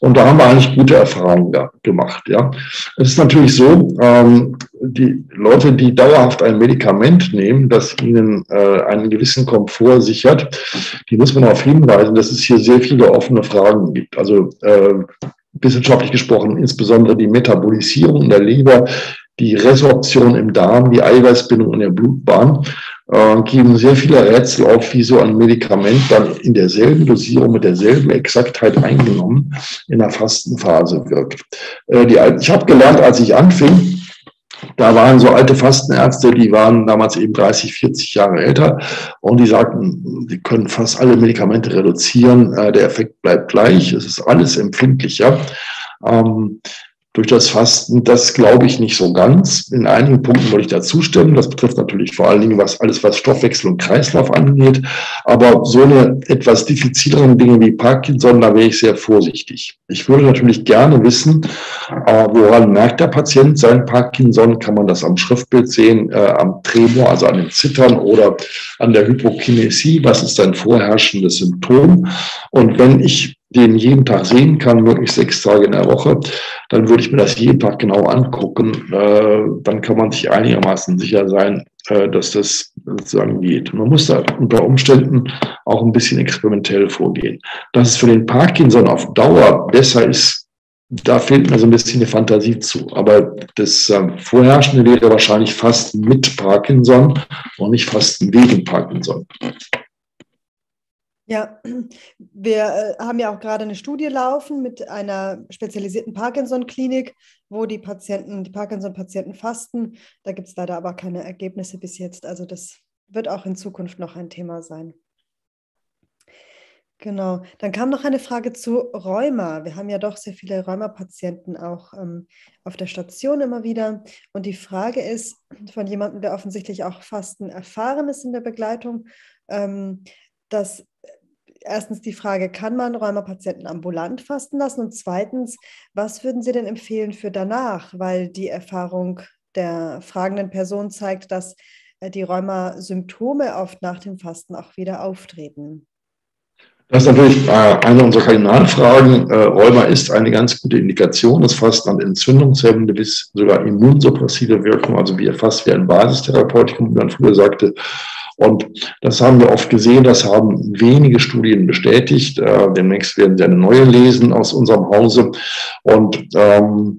Und da haben wir eigentlich gute Erfahrungen gemacht. Ja, es ist natürlich so, ähm, die Leute, die dauerhaft ein Medikament nehmen, das ihnen äh, einen gewissen Komfort sichert, die muss man darauf hinweisen, dass es hier sehr viele offene Fragen gibt. Also äh, wissenschaftlich gesprochen, insbesondere die Metabolisierung in der Leber, die Resorption im Darm, die Eiweißbindung in der Blutbahn, äh, geben sehr viele Rätsel auf, wie so ein Medikament dann in derselben Dosierung mit derselben Exaktheit eingenommen in der Fastenphase wirkt. Äh, die, ich habe gelernt, als ich anfing, da waren so alte Fastenärzte, die waren damals eben 30, 40 Jahre älter. Und die sagten, die können fast alle Medikamente reduzieren, äh, der Effekt bleibt gleich, es ist alles empfindlicher. Ähm, durch das Fasten, das glaube ich nicht so ganz. In einigen Punkten würde ich da zustimmen. Das betrifft natürlich vor allen Dingen was, alles, was Stoffwechsel und Kreislauf angeht. Aber so eine etwas diffizileren Dinge wie Parkinson, da wäre ich sehr vorsichtig. Ich würde natürlich gerne wissen, äh, woran merkt der Patient sein Parkinson? Kann man das am Schriftbild sehen, äh, am Tremor, also an dem Zittern oder an der Hypokinesie? Was ist sein vorherrschendes Symptom? Und wenn ich den jeden Tag sehen kann, wirklich sechs Tage in der Woche, dann würde ich mir das jeden Tag genau angucken. Äh, dann kann man sich einigermaßen sicher sein, äh, dass das sozusagen geht. Man muss da unter Umständen auch ein bisschen experimentell vorgehen. Dass es für den Parkinson auf Dauer besser ist, da fehlt mir so ein bisschen die Fantasie zu. Aber das äh, Vorherrschende wäre wahrscheinlich fast mit Parkinson und nicht fast wegen Parkinson. Ja, *clears throat* wir äh, haben ja auch gerade eine Studie laufen mit einer spezialisierten Parkinson-Klinik, wo die Patienten, die Parkinson-Patienten fasten. Da gibt es leider aber keine Ergebnisse bis jetzt. Also das wird auch in Zukunft noch ein Thema sein. Genau. Dann kam noch eine Frage zu Rheuma. Wir haben ja doch sehr viele Rheuma-Patienten auch ähm, auf der Station immer wieder. Und die Frage ist von jemandem, der offensichtlich auch Fasten erfahren ist in der Begleitung, ähm, dass erstens die Frage, kann man Rheumapatienten ambulant fasten lassen? Und zweitens, was würden Sie denn empfehlen für danach? Weil die Erfahrung der fragenden Person zeigt, dass äh, die Rheuma-Symptome oft nach dem Fasten auch wieder auftreten. Das ist natürlich äh, eine unserer Kardinalfragen. Äh, Rheuma ist eine ganz gute Indikation. Das Fasten hat entzündungshemmende bis sogar immunsuppressive Wirkung, also wie, fast wie ein Basistherapeutikum, wie man früher sagte. Und das haben wir oft gesehen, das haben wenige Studien bestätigt. Äh, demnächst werden Sie eine neue lesen aus unserem Hause. Und ähm,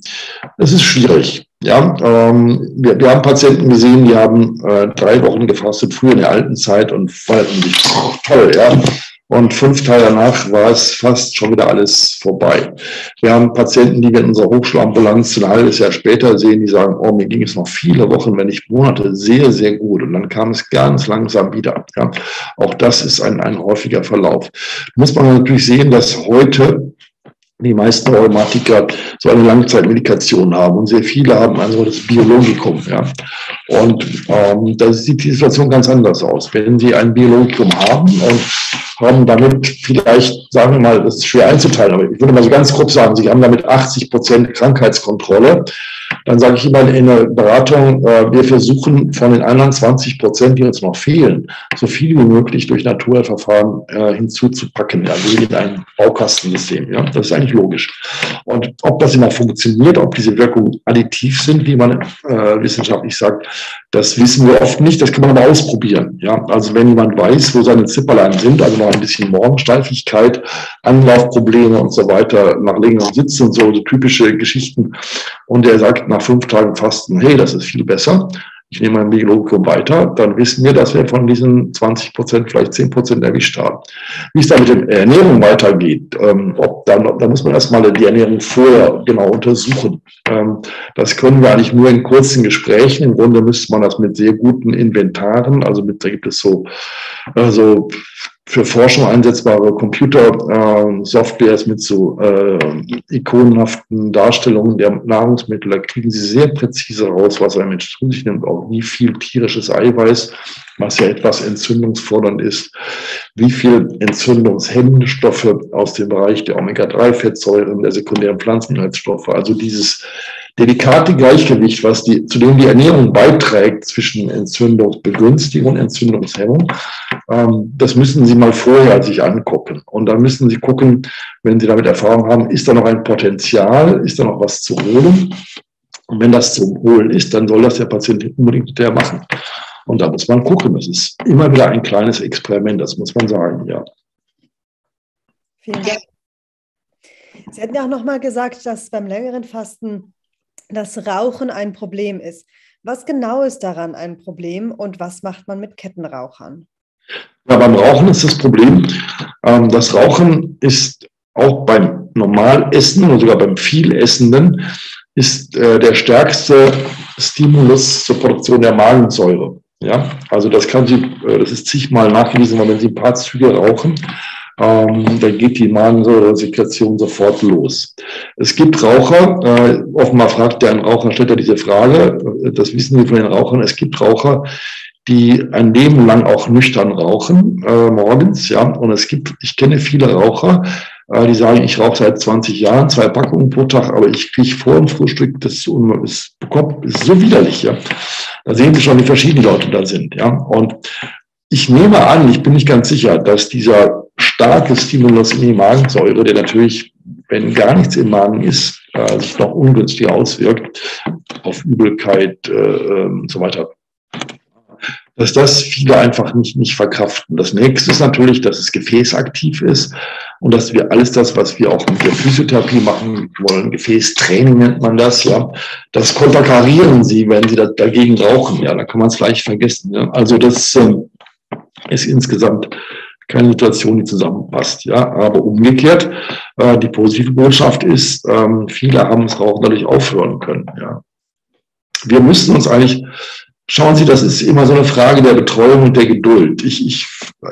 es ist schwierig. Ja, ähm, wir, wir haben Patienten gesehen, die haben äh, drei Wochen gefastet, früher in der alten Zeit und fanden sich toll, ja. Und fünf Tage danach war es fast schon wieder alles vorbei. Wir haben Patienten, die wir in unserer Hochschulambulanz ein halbes Jahr später sehen, die sagen, oh, mir ging es noch viele Wochen, wenn nicht Monate, sehr, sehr gut. Und dann kam es ganz langsam wieder. Ja. Auch das ist ein, ein häufiger Verlauf. Muss man natürlich sehen, dass heute die meisten Rheumatiker so eine Langzeitmedikation haben und sehr viele haben also das Biologikum. Ja. Und ähm, da sieht die Situation ganz anders aus. Wenn Sie ein Biologikum haben und haben damit vielleicht, sagen wir mal, das ist schwer einzuteilen, aber ich würde mal so ganz grob sagen, Sie haben damit 80 Prozent Krankheitskontrolle, dann sage ich immer in der Beratung, äh, wir versuchen von den anderen 20 Prozent, die uns noch fehlen, so viel wie möglich durch Naturverfahren äh, hinzuzupacken, wie in ein Baukastensystem. Ja, das ist eigentlich logisch. Und ob das immer funktioniert, ob diese Wirkungen additiv sind, wie man äh, wissenschaftlich sagt, das wissen wir oft nicht. Das kann man aber ausprobieren. Ja, also wenn jemand weiß, wo seine Zipperlein sind, also noch ein bisschen Morgensteifigkeit, Anlaufprobleme und so weiter, nach längerem Sitzen so, so typische Geschichten, und der sagt nach fünf Tagen Fasten, hey, das ist viel besser, ich nehme mein Biologikum weiter, dann wissen wir, dass wir von diesen 20 Prozent vielleicht 10 Prozent erwischt haben. Wie es dann mit der Ernährung weitergeht, ähm, ob dann, da muss man erstmal die Ernährung vorher genau untersuchen. Ähm, das können wir eigentlich nur in kurzen Gesprächen. Im Grunde müsste man das mit sehr guten Inventaren, also mit, da gibt es so, äh, so für Forschung einsetzbare Computer-Softwares äh, mit so äh, ikonenhaften Darstellungen der Nahrungsmittel. Da kriegen Sie sehr präzise raus, was ein Mensch zu sich nimmt, auch wie viel tierisches Eiweiß, was ja etwas entzündungsfordernd ist, wie viel entzündungshemmende Stoffe aus dem Bereich der Omega-3-Fettsäuren, der sekundären Pflanzeninhaltsstoffe, also dieses delikate Gleichgewicht, was die, zu dem die Ernährung beiträgt zwischen Entzündungsbegünstigung und Entzündungshemmung, ähm, das müssen Sie mal vorher sich angucken. Und dann müssen Sie gucken, wenn Sie damit Erfahrung haben, ist da noch ein Potenzial, ist da noch was zu holen? Und wenn das zum Holen ist, dann soll das der Patient unbedingt der machen. Und da muss man gucken. Das ist immer wieder ein kleines Experiment, das muss man sagen, ja. Vielen Dank. Sie hatten ja auch nochmal gesagt, dass beim längeren Fasten dass Rauchen ein Problem ist. Was genau ist daran ein Problem und was macht man mit Kettenrauchern? Ja, beim Rauchen ist das Problem, ähm, das Rauchen ist auch beim Normalessen oder sogar beim Vielessenden ist äh, der stärkste Stimulus zur Produktion der Magensäure. Ja, also das kann Sie, äh, das ist zigmal nachgewiesen, wenn Sie ein paar Züge rauchen, ähm, dann geht die Magensäure-Sekretion sofort los. Es gibt Raucher, äh, offenbar fragt der ein Raucher, stellt er diese Frage, das wissen wir von den Rauchern, es gibt Raucher, die ein Leben lang auch nüchtern rauchen, äh, morgens, ja, und es gibt, ich kenne viele Raucher, äh, die sagen, ich rauche seit 20 Jahren, zwei Packungen pro Tag, aber ich kriege vor dem Frühstück, das ist, ist, so widerlich, ja. Da sehen Sie schon, wie verschieden die Leute da sind, ja. Und ich nehme an, ich bin nicht ganz sicher, dass dieser starke Stimulus in die Magensäure, der natürlich, wenn gar nichts im Magen ist, äh, sich noch ungünstig auswirkt auf Übelkeit äh, und so weiter, dass das viele einfach nicht, nicht verkraften. Das nächste ist natürlich, dass es gefäßaktiv ist und dass wir alles das, was wir auch mit der Physiotherapie machen wollen, Gefäßtraining nennt man das, ja, das konterkarieren sie, wenn sie da, dagegen rauchen. Ja, da kann man es gleich vergessen. Ja. Also das ähm, ist insgesamt keine Situation, die zusammenpasst. Ja, aber umgekehrt, äh, die positive Botschaft ist, ähm, viele haben das Rauchen dadurch aufhören können. Ja. Wir müssen uns eigentlich Schauen Sie, das ist immer so eine Frage der Betreuung und der Geduld. Ich, ich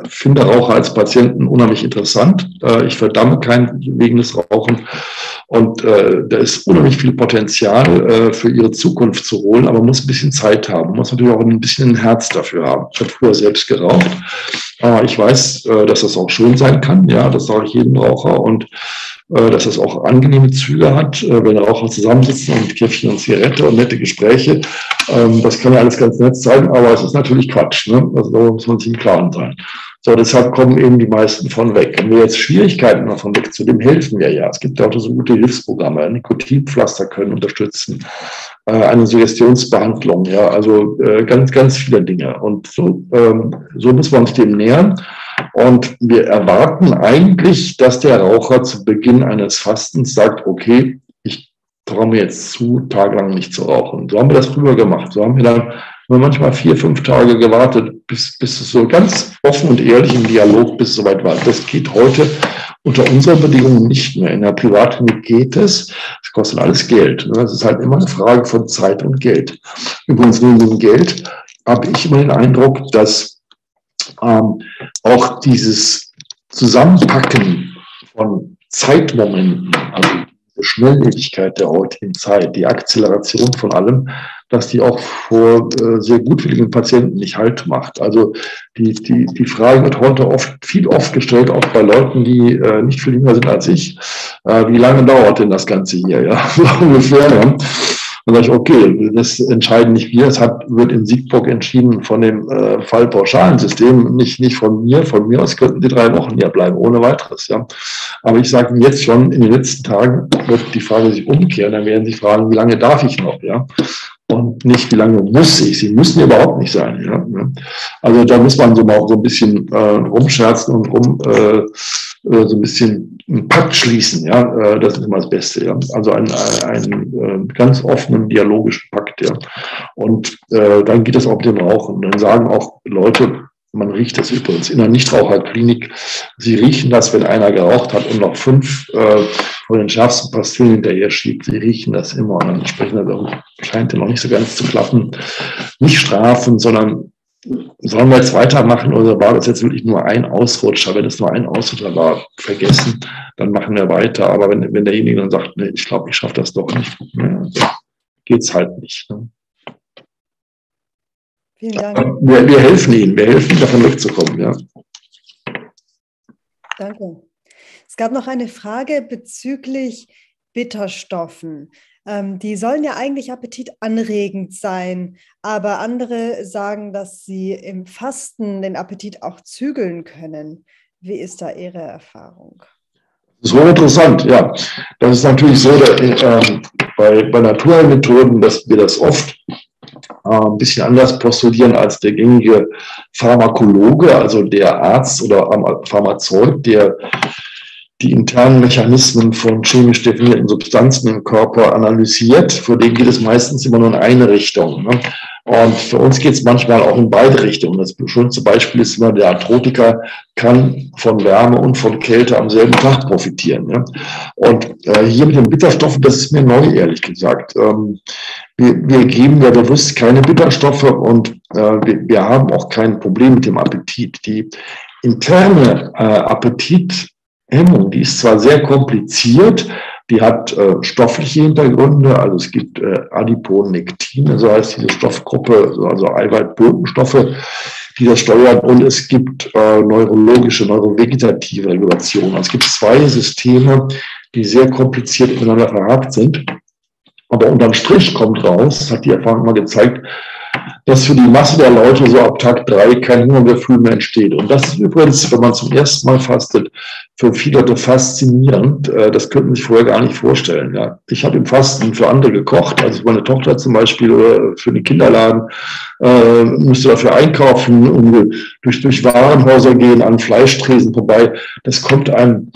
finde Raucher als Patienten unheimlich interessant. Äh, ich verdamme kein wegen des Rauchen. Und äh, da ist unheimlich viel Potenzial äh, für ihre Zukunft zu holen, aber man muss ein bisschen Zeit haben, muss natürlich auch ein bisschen ein Herz dafür haben. Ich habe früher selbst geraucht. Äh, ich weiß, äh, dass das auch schön sein kann. Ja, das sage ich jedem Raucher. Und dass es auch angenehme Züge hat, äh, wenn Raucher zusammensitzen und Käffchen und Zigarette und nette Gespräche. Ähm, das kann ja alles ganz nett sein, aber es ist natürlich Quatsch. Ne? Also da muss man sich im Klaren sein. So, deshalb kommen eben die meisten von weg. Wenn wir jetzt Schwierigkeiten davon weg, zu dem helfen wir ja. Es gibt ja auch so gute Hilfsprogramme. Nikotinpflaster können unterstützen. Äh, eine Suggestionsbehandlung, ja, also ganz, ganz viele Dinge. Und so, ähm, so muss man sich dem nähern. Und wir erwarten eigentlich, dass der Raucher zu Beginn eines Fastens sagt, okay, ich traue mir jetzt zu, tagelang nicht zu rauchen. So haben wir das früher gemacht. So haben wir dann manchmal vier, fünf Tage gewartet, bis, bis es so ganz offen und ehrlich im Dialog bis soweit war. Das geht heute unter unseren Bedingungen nicht mehr. In der Privatklinik geht es. Es kostet alles Geld. Das ist halt immer eine Frage von Zeit und Geld. Übrigens, neben Geld habe ich immer den Eindruck, dass ähm, auch dieses Zusammenpacken von Zeitmomenten, also die Schnelllebigkeit der heutigen Zeit, die Akzeleration von allem, dass die auch vor äh, sehr gutwilligen Patienten nicht Halt macht. Also die, die, die Frage wird heute oft, viel oft gestellt, auch bei Leuten, die äh, nicht viel jünger sind als ich, äh, wie lange dauert denn das Ganze hier? Ja, *laughs* ungefähr. Ja. Dann sage ich, okay, das entscheiden nicht wir, es hat, wird in Siegburg entschieden von dem äh, Fallpauschalensystem, nicht, nicht von mir. Von mir aus könnten die drei Wochen hier bleiben, ohne weiteres. Ja. Aber ich sage jetzt schon, in den letzten Tagen wird die Frage sich umkehren, dann werden sie fragen, wie lange darf ich noch? Ja und nicht, wie lange muss ich. Sie müssen überhaupt nicht sein. Ja? Also da muss man so mal so ein bisschen äh, rumscherzen und rum äh, äh, so ein bisschen einen Pakt schließen. Ja, äh, das ist immer das Beste. Ja, also einen, einen äh, ganz offenen dialogischen Pakt. Ja, und äh, dann geht es auch mit dem Rauchen. Dann sagen auch Leute, man riecht das übrigens in der Nichtraucherklinik. Sie riechen das, wenn einer geraucht hat und noch fünf äh, von den schärfsten Pastillen hinterher schiebt. Sie riechen das immer und dann sprechen das scheint ja noch nicht so ganz zu klappen. Nicht strafen, sondern sollen wir jetzt weitermachen oder war das jetzt wirklich nur ein Ausrutscher? Wenn es nur ein Ausrutscher war, vergessen, dann machen wir weiter. Aber wenn, wenn derjenige dann sagt, nee, ich glaube, ich schaffe das doch nicht, ja, geht's halt nicht. Ne? Vielen Dank. Wir, wir, helfen Ihnen, wir helfen Ihnen, davon wegzukommen. Ja. Danke. Es gab noch eine Frage bezüglich Bitterstoffen. Ähm, die sollen ja eigentlich appetitanregend sein, aber andere sagen, dass sie im Fasten den Appetit auch zügeln können. Wie ist da Ihre Erfahrung? Das ist hochinteressant, ja. Das ist natürlich so dass, äh, bei, bei Naturheilmethoden, dass wir das oft äh, ein bisschen anders postulieren als der gängige Pharmakologe, also der Arzt oder Pharmazeut, der die internen Mechanismen von chemisch definierten Substanzen im Körper analysiert. Für den geht es meistens immer nur in eine Richtung. Ne? Und für uns geht es manchmal auch in beide Richtungen. Das schönste Beispiel ist immer, der Arthrotiker kann von Wärme und von Kälte am selben Tag profitieren. Ja? Und äh, hier mit den Bitterstoffen, das ist mir neu, ehrlich gesagt. Ähm, wir, wir geben ja bewusst keine Bitterstoffe und äh, wir, wir haben auch kein Problem mit dem Appetit. Die interne äh, Appetithemmung, die ist zwar sehr kompliziert, die hat äh, stoffliche Hintergründe, also es gibt äh, Adiponektin, so heißt diese Stoffgruppe, also Eiweißbotenstoffe, die das steuern. Und es gibt äh, neurologische, neurovegetative Regulationen. Also es gibt zwei Systeme, die sehr kompliziert miteinander verhakt sind. Aber unterm Strich kommt raus, hat die Erfahrung mal gezeigt, dass für die Masse der Leute so ab Tag drei kein Hungergefühl mehr entsteht. Und das ist übrigens, wenn man zum ersten Mal fastet, für viele Leute faszinierend. Äh, das könnten sich vorher gar nicht vorstellen. Ja. Ich habe im Fasten für andere gekocht, also meine Tochter zum Beispiel oder für den Kinderladen, äh, musste dafür einkaufen und durch, durch Warenhäuser gehen, an Fleischtresen vorbei. Das kommt einem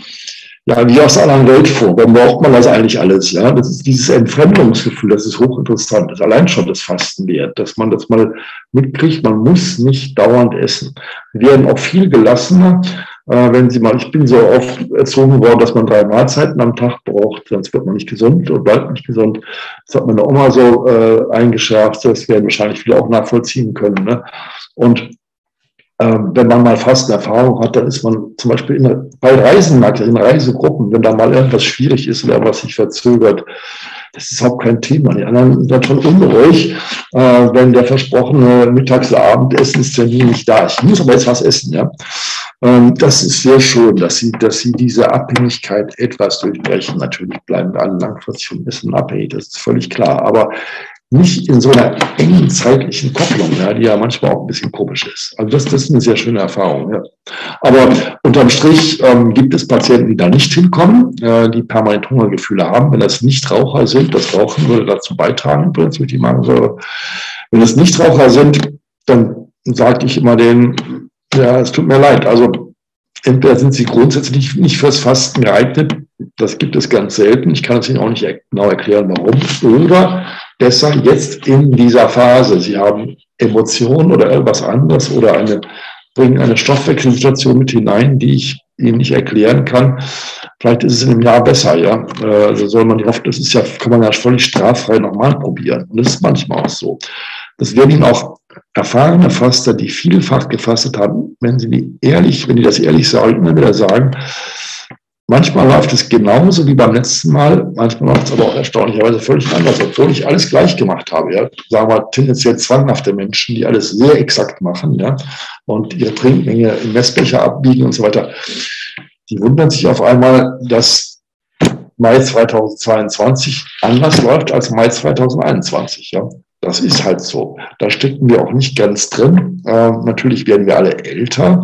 ja, wie aus einer Welt vor. Warum braucht man das eigentlich alles? Ja, das ist dieses Entfremdungsgefühl, das ist hochinteressant. Das ist allein schon das Fasten wert, dass man das mal mitkriegt. Man muss nicht dauernd essen. Wir werden auch viel gelassener, äh, wenn Sie mal, ich bin so oft erzogen worden, dass man drei Mahlzeiten am Tag braucht, sonst wird man nicht gesund und bleibt nicht gesund. Das hat meine Oma so äh, eingeschärft. Das werden wahrscheinlich viele auch nachvollziehen können. Ne? Und wenn man mal Fastenerfahrung hat, dann ist man zum Beispiel in, bei Reisen, in Reisegruppen, wenn da mal irgendwas schwierig ist oder was sich verzögert, das ist überhaupt kein Thema. Die anderen sind dann schon unruhig, äh, wenn der versprochene Mittags- oder Abendessenstermin nicht da ist. Ich muss aber jetzt was essen, ja. Ähm, das ist sehr schön, dass sie, dass sie diese Abhängigkeit etwas durchbrechen. Natürlich bleiben wir alle langfristig vom Essen abhängig, das ist völlig klar. Aber nicht in so einer engen zeitlichen Kopplung, ja, die ja manchmal auch ein bisschen komisch ist. Also das, das ist eine sehr schöne Erfahrung. Ja. Aber unterm Strich ähm, gibt es Patienten, die da nicht hinkommen, äh, die permanent Hungergefühle haben. Wenn das Nichtraucher sind, das Rauchen würde dazu beitragen, übrigens durch die Magensäure. Wenn es Nichtraucher sind, dann sage ich immer denen, ja, es tut mir leid. Also entweder sind sie grundsätzlich nicht fürs Fasten geeignet, das gibt es ganz selten. Ich kann es Ihnen auch nicht genau erklären, warum. Oder besser jetzt in dieser Phase. Sie haben Emotionen oder irgendwas anderes oder eine, bringen eine Stoffwechselsituation mit hinein, die ich Ihnen nicht erklären kann. Vielleicht ist es in einem Jahr besser, ja. Also soll man hoffen, das ist ja, kann man ja völlig straffrei nochmal probieren. Und das ist manchmal auch so. Das werden Ihnen auch erfahrene Faster, die vielfach gefastet haben, wenn sie die ehrlich, wenn die das ehrlich sagen, immer wieder sagen, Manchmal läuft es genauso wie beim letzten Mal, manchmal läuft es aber auch erstaunlicherweise völlig anders, obwohl ich alles gleich gemacht habe. Ja. Sagen wir tendenziell zwanghafte Menschen, die alles sehr exakt machen ja, und ihre Trinkmenge im Messbecher abbiegen und so weiter. Die wundern sich auf einmal, dass Mai 2022 anders läuft als Mai 2021. Ja. Das ist halt so. Da stecken wir auch nicht ganz drin. Äh, natürlich werden wir alle älter.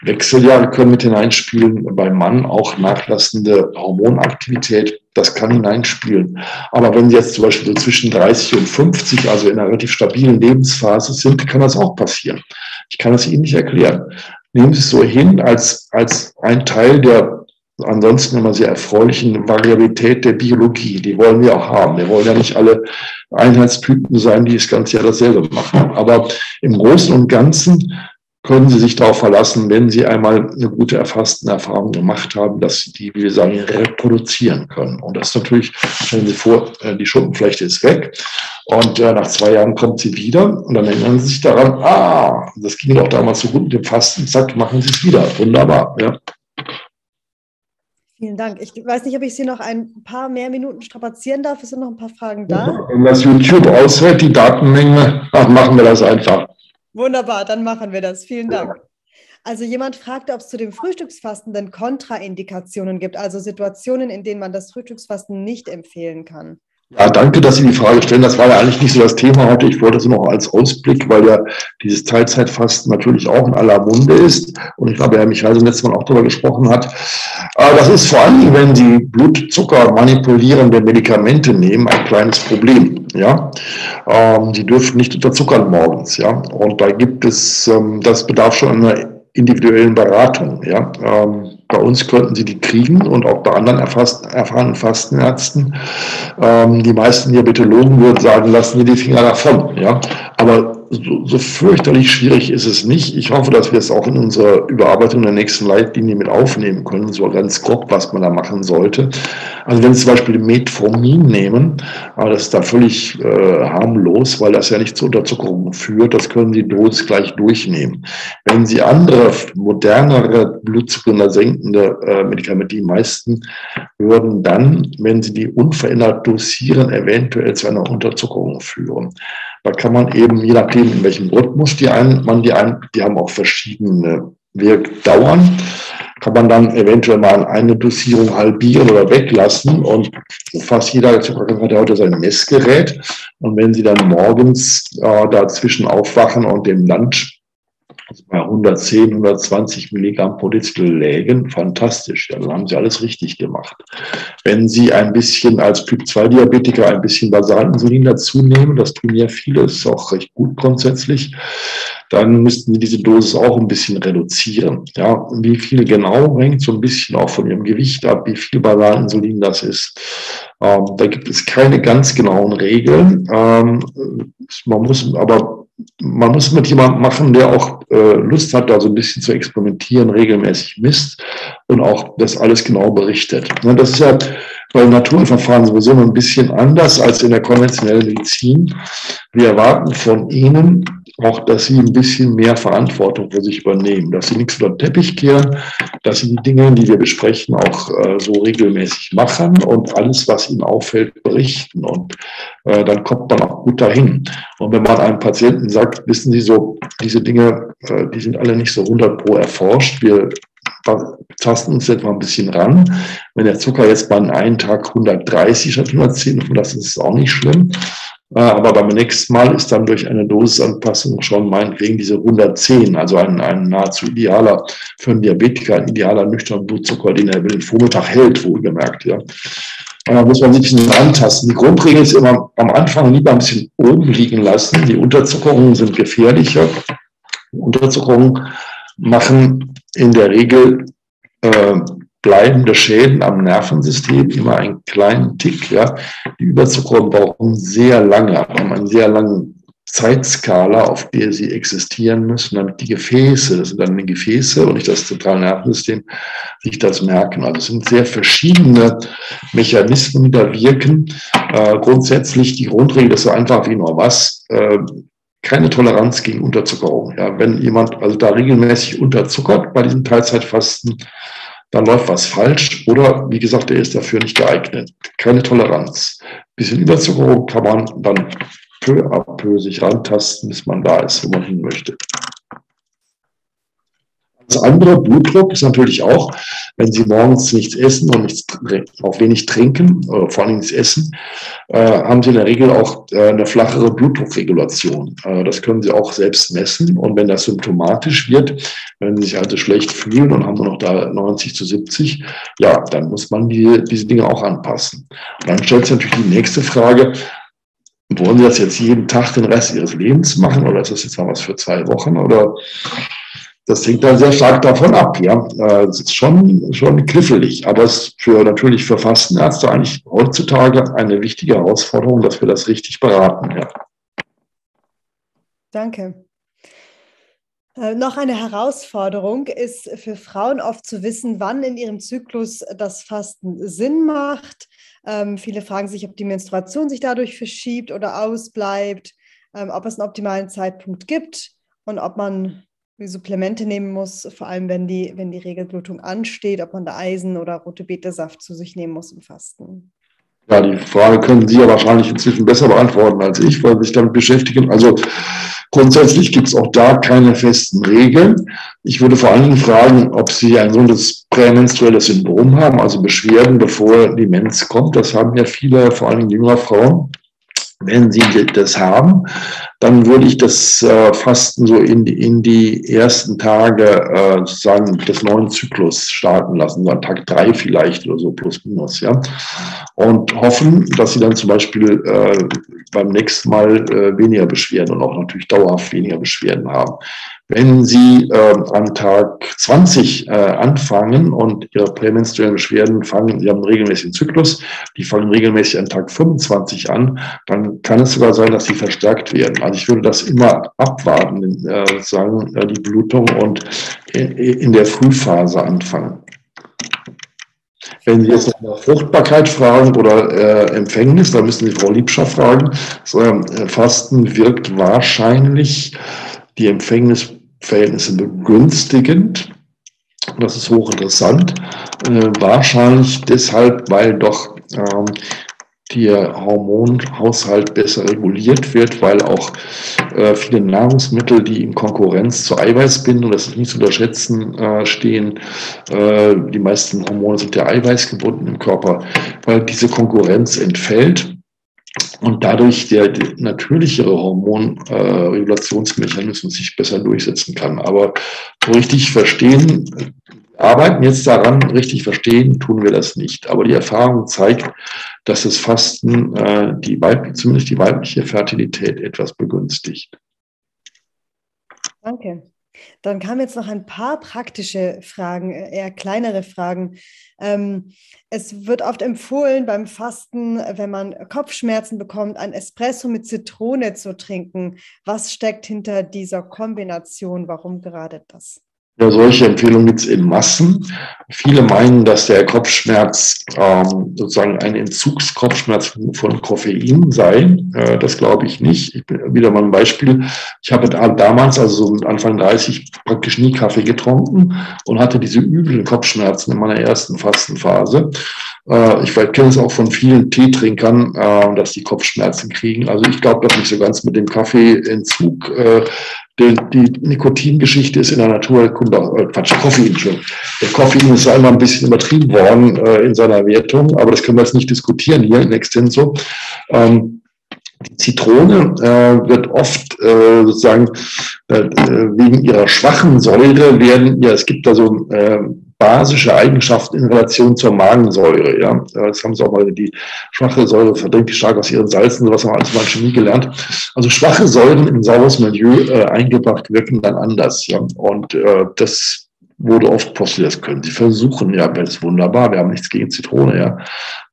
Wechseljahre können mit hineinspielen. Beim Mann auch nachlassende Hormonaktivität. Das kann hineinspielen. Aber wenn Sie jetzt zum Beispiel so zwischen 30 und 50, also in einer relativ stabilen Lebensphase sind, kann das auch passieren. Ich kann das Ihnen nicht erklären. Nehmen Sie es so hin als, als ein Teil der ansonsten immer sehr erfreulichen Variabilität der Biologie. Die wollen wir auch haben. Wir wollen ja nicht alle Einheitstypen sein, die das ganze Jahr dasselbe machen. Aber im Großen und Ganzen können Sie sich darauf verlassen, wenn Sie einmal eine gute erfassten Erfahrung gemacht haben, dass Sie die, wie wir sagen, reproduzieren können. Und das ist natürlich, stellen Sie vor, äh, die Schuppenflechte ist weg und äh, nach zwei Jahren kommt sie wieder und dann erinnern Sie sich daran, ah, das ging doch damals so gut mit dem Fasten, zack, machen Sie es wieder. Wunderbar. Ja. Vielen Dank. Ich weiß nicht, ob ich Sie noch ein paar mehr Minuten strapazieren darf. Es sind noch ein paar Fragen da. Wenn das YouTube aushält, die Datenmenge, ach, machen wir das einfach. Wunderbar, dann machen wir das. Vielen Dank. Also jemand fragte, ob es zu dem Frühstücksfasten denn Kontraindikationen gibt, also Situationen, in denen man das Frühstücksfasten nicht empfehlen kann. Ja, danke, dass Sie die Frage stellen. Das war ja eigentlich nicht so das Thema heute. Ich wollte es noch als Ausblick, weil ja dieses Teilzeitfasten natürlich auch in aller Munde ist. Und ich glaube, Herr Michael letztes Mal auch darüber gesprochen hat. Aber das ist vor allem, wenn Sie Blutzucker manipulierende Medikamente nehmen, ein kleines Problem. Ja, ähm, Sie dürfen nicht unterzuckern morgens. Ja, und da gibt es, ähm, das bedarf schon einer individuellen Beratung. Ja, ähm, bei uns könnten sie die kriegen und auch bei anderen erfahrenen Fastenärzten. Ähm, die meisten Diabetologen würden sagen, lassen Sie die Finger davon. Ja? Aber so, so, fürchterlich schwierig ist es nicht. Ich hoffe, dass wir es auch in unserer Überarbeitung der nächsten Leitlinie mit aufnehmen können, so ganz grob, was man da machen sollte. Also wenn Sie zum Beispiel Metformin nehmen, aber das ist da völlig äh, harmlos, weil das ja nicht zur Unterzuckerung führt, das können Sie Dosis gleich durchnehmen. Wenn Sie andere, modernere, Blutzucker senkende äh, Medikamente, die meisten würden dann, wenn Sie die unverändert dosieren, eventuell zu einer Unterzuckerung führen. Da kann man eben, je nachdem, in welchem Rhythmus die ein, man die ein, die haben auch verschiedene Wirkdauern, kann man dann eventuell mal eine Dosierung halbieren oder weglassen. Und fast jeder hat heute sein Messgerät. Und wenn Sie dann morgens äh, dazwischen aufwachen und dem also bei 110, 120 Milligramm pro Dezitel lägen, fantastisch. Ja, dann haben Sie alles richtig gemacht. Wenn Sie ein bisschen als Typ-2-Diabetiker ein bisschen Basalinsulin dazu nehmen, das tun ja viele, ist auch recht gut grundsätzlich, dann müssten Sie diese Dosis auch ein bisschen reduzieren. Ja, wie viel genau hängt so ein bisschen auch von Ihrem Gewicht ab, wie viel Basalinsulin das ist. Ähm, da gibt es keine ganz genauen Regeln. Ähm, man muss aber man muss mit jemandem machen, der auch äh, Lust hat, da so ein bisschen zu experimentieren, regelmäßig misst und auch das alles genau berichtet. Ne, das ist ja bei Naturverfahren sowieso ein bisschen anders als in der konventionellen Medizin. Wir erwarten von Ihnen auch, dass sie ein bisschen mehr Verantwortung für sich übernehmen, dass sie nichts unter den Teppich kehren, dass sie die Dinge, die wir besprechen, auch äh, so regelmäßig machen und alles, was ihnen auffällt, berichten. Und äh, dann kommt man auch gut dahin. Und wenn man einem Patienten sagt, wissen Sie so, diese Dinge, äh, die sind alle nicht so 100 pro erforscht, wir tasten uns jetzt mal ein bisschen ran. Wenn der Zucker jetzt bei einem Tag 130 statt 110, das ist auch nicht schlimm. Aber beim nächsten Mal ist dann durch eine Dosisanpassung schon meinetwegen diese 110, also ein, ein nahezu idealer, für einen Diabetiker, ein idealer nüchterner Blutzucker, den er über den Vormittag hält, wohlgemerkt. Ja. Da muss man sich ein bisschen antasten. Die Grundregel ist immer am Anfang lieber ein bisschen oben liegen lassen. Die Unterzuckerungen sind gefährlicher. Unterzuckerungen machen in der Regel äh, bleibende Schäden am Nervensystem, immer einen kleinen Tick. Ja. Die Überzuckerungen brauchen sehr lange, haben einen sehr langen Zeitskala, auf der sie existieren müssen, damit die Gefäße, das sind dann die Gefäße und nicht das zentrale Nervensystem, sich das merken. Also es sind sehr verschiedene Mechanismen, die da wirken. Äh, grundsätzlich die Grundregel ist so einfach wie nur was. Äh, keine Toleranz gegen Unterzuckerung. Ja, wenn jemand also da regelmäßig unterzuckert bei diesem Teilzeitfasten, dann läuft was falsch oder wie gesagt, er ist dafür nicht geeignet. Keine Toleranz. Bisschen Überzuckerung kann man dann peu à peu sich rantasten, bis man da ist, wo man hin möchte. Das andere, Blutdruck, ist natürlich auch, wenn Sie morgens nichts essen und nichts, auch wenig trinken, vor allem nichts essen, äh, haben Sie in der Regel auch äh, eine flachere Blutdruckregulation. Äh, das können Sie auch selbst messen. Und wenn das symptomatisch wird, wenn Sie sich also schlecht fühlen und haben nur noch da 90 zu 70, ja, dann muss man die, diese Dinge auch anpassen. Und dann stellt sich natürlich die nächste Frage, wollen Sie das jetzt jeden Tag den Rest Ihres Lebens machen oder ist das jetzt mal was für zwei Wochen oder das hängt dann sehr stark davon ab. Ja, äh, es ist schon, schon knifflig, aber es ist für, natürlich für Fastenärzte eigentlich heutzutage eine wichtige Herausforderung, dass wir das richtig beraten. Ja. Danke. Äh, noch eine Herausforderung ist für Frauen oft zu wissen, wann in ihrem Zyklus das Fasten Sinn macht. Ähm, viele fragen sich, ob die Menstruation sich dadurch verschiebt oder ausbleibt, ähm, ob es einen optimalen Zeitpunkt gibt und ob man Supplemente nehmen muss, vor allem wenn die, wenn die Regelblutung ansteht, ob man da Eisen oder rote Betesaft zu sich nehmen muss im Fasten. Ja, die Frage können Sie ja wahrscheinlich inzwischen besser beantworten als ich, weil Sie sich damit beschäftigen. Also grundsätzlich gibt es auch da keine festen Regeln. Ich würde vor allen Dingen fragen, ob Sie ein sogenanntes prämenstruelles Syndrom haben, also Beschwerden, bevor die Mens kommt. Das haben ja viele, vor Dingen jüngere Frauen. Wenn Sie das haben, dann würde ich das äh, Fasten so in die, in die ersten Tage äh, sozusagen des neuen Zyklus starten lassen, so an Tag drei vielleicht oder so plus minus, ja. Und hoffen, dass Sie dann zum Beispiel äh, beim nächsten Mal äh, weniger Beschwerden und auch natürlich dauerhaft weniger Beschwerden haben. Wenn Sie äh, an Tag 20 äh, anfangen und Ihre prämenstruellen Beschwerden fangen, Sie haben einen regelmäßigen Zyklus, die fangen regelmäßig an Tag 25 an, dann kann es sogar sein, dass sie verstärkt werden. Also ich würde das immer abwarten, äh, sagen, äh, die Blutung und in, in der Frühphase anfangen. Wenn Sie jetzt nach Fruchtbarkeit fragen oder äh, Empfängnis, dann müssen Sie Frau Liebscher fragen. So, äh, Fasten wirkt wahrscheinlich die Empfängnisverhältnisse begünstigend. Das ist hochinteressant. Äh, wahrscheinlich deshalb, weil doch ähm, der Hormonhaushalt besser reguliert wird, weil auch äh, viele Nahrungsmittel, die in Konkurrenz zur Eiweißbindung, das ist nicht zu unterschätzen, äh, stehen, äh, die meisten Hormone sind ja eiweißgebunden im Körper, weil diese Konkurrenz entfällt und dadurch der, natürlichere Hormonregulationsmechanismus sich besser durchsetzen kann. Aber richtig verstehen arbeiten jetzt daran, richtig verstehen, tun wir das nicht. Aber die Erfahrung zeigt, dass das Fasten äh, die weibliche, zumindest die weibliche Fertilität etwas begünstigt. Danke. Dann kamen jetzt noch ein paar praktische Fragen, äh, eher kleinere Fragen. Ähm, es wird oft empfohlen beim Fasten, wenn man Kopfschmerzen bekommt, ein Espresso mit Zitrone zu trinken. Was steckt hinter dieser Kombination? Warum gerade das? Ja, solche Empfehlungen gibt es in Massen. Viele meinen, dass der Kopfschmerz ähm, sozusagen ein Entzugskopfschmerz von Koffein sei. Äh, das glaube ich nicht. Ich bin wieder mal ein Beispiel. Ich habe damals, also so Anfang 30, praktisch nie Kaffee getrunken und hatte diese üblen Kopfschmerzen in meiner ersten Fastenphase. Äh, ich kenne es auch von vielen Teetrinkern, äh, dass die Kopfschmerzen kriegen. Also ich glaube das nicht so ganz mit dem Kaffeeentzug. Äh, die, die Nikotingeschichte ist in der Naturkunde, äh, Quatsch, Koffein schon. Der Koffein ist einmal ein bisschen übertrieben worden äh, in seiner Wertung, aber das können wir jetzt nicht diskutieren hier in Extenso. Ähm, die Zitrone äh, wird oft äh, sozusagen äh, wegen ihrer schwachen Säure werden, ja, es gibt da so äh, basische Eigenschaften in Relation zur Magensäure. Ja, das haben sie auch mal die schwache Säure verdrängt die stark aus ihren Salzen, sowas haben wir alles mal in Chemie gelernt. Also schwache Säuren in saures Milieu äh, eingebracht wirken dann anders. Ja, und äh, das wurde oft postuliert, das können Sie versuchen. Ja, das ist wunderbar. Wir haben nichts gegen Zitrone. Ja,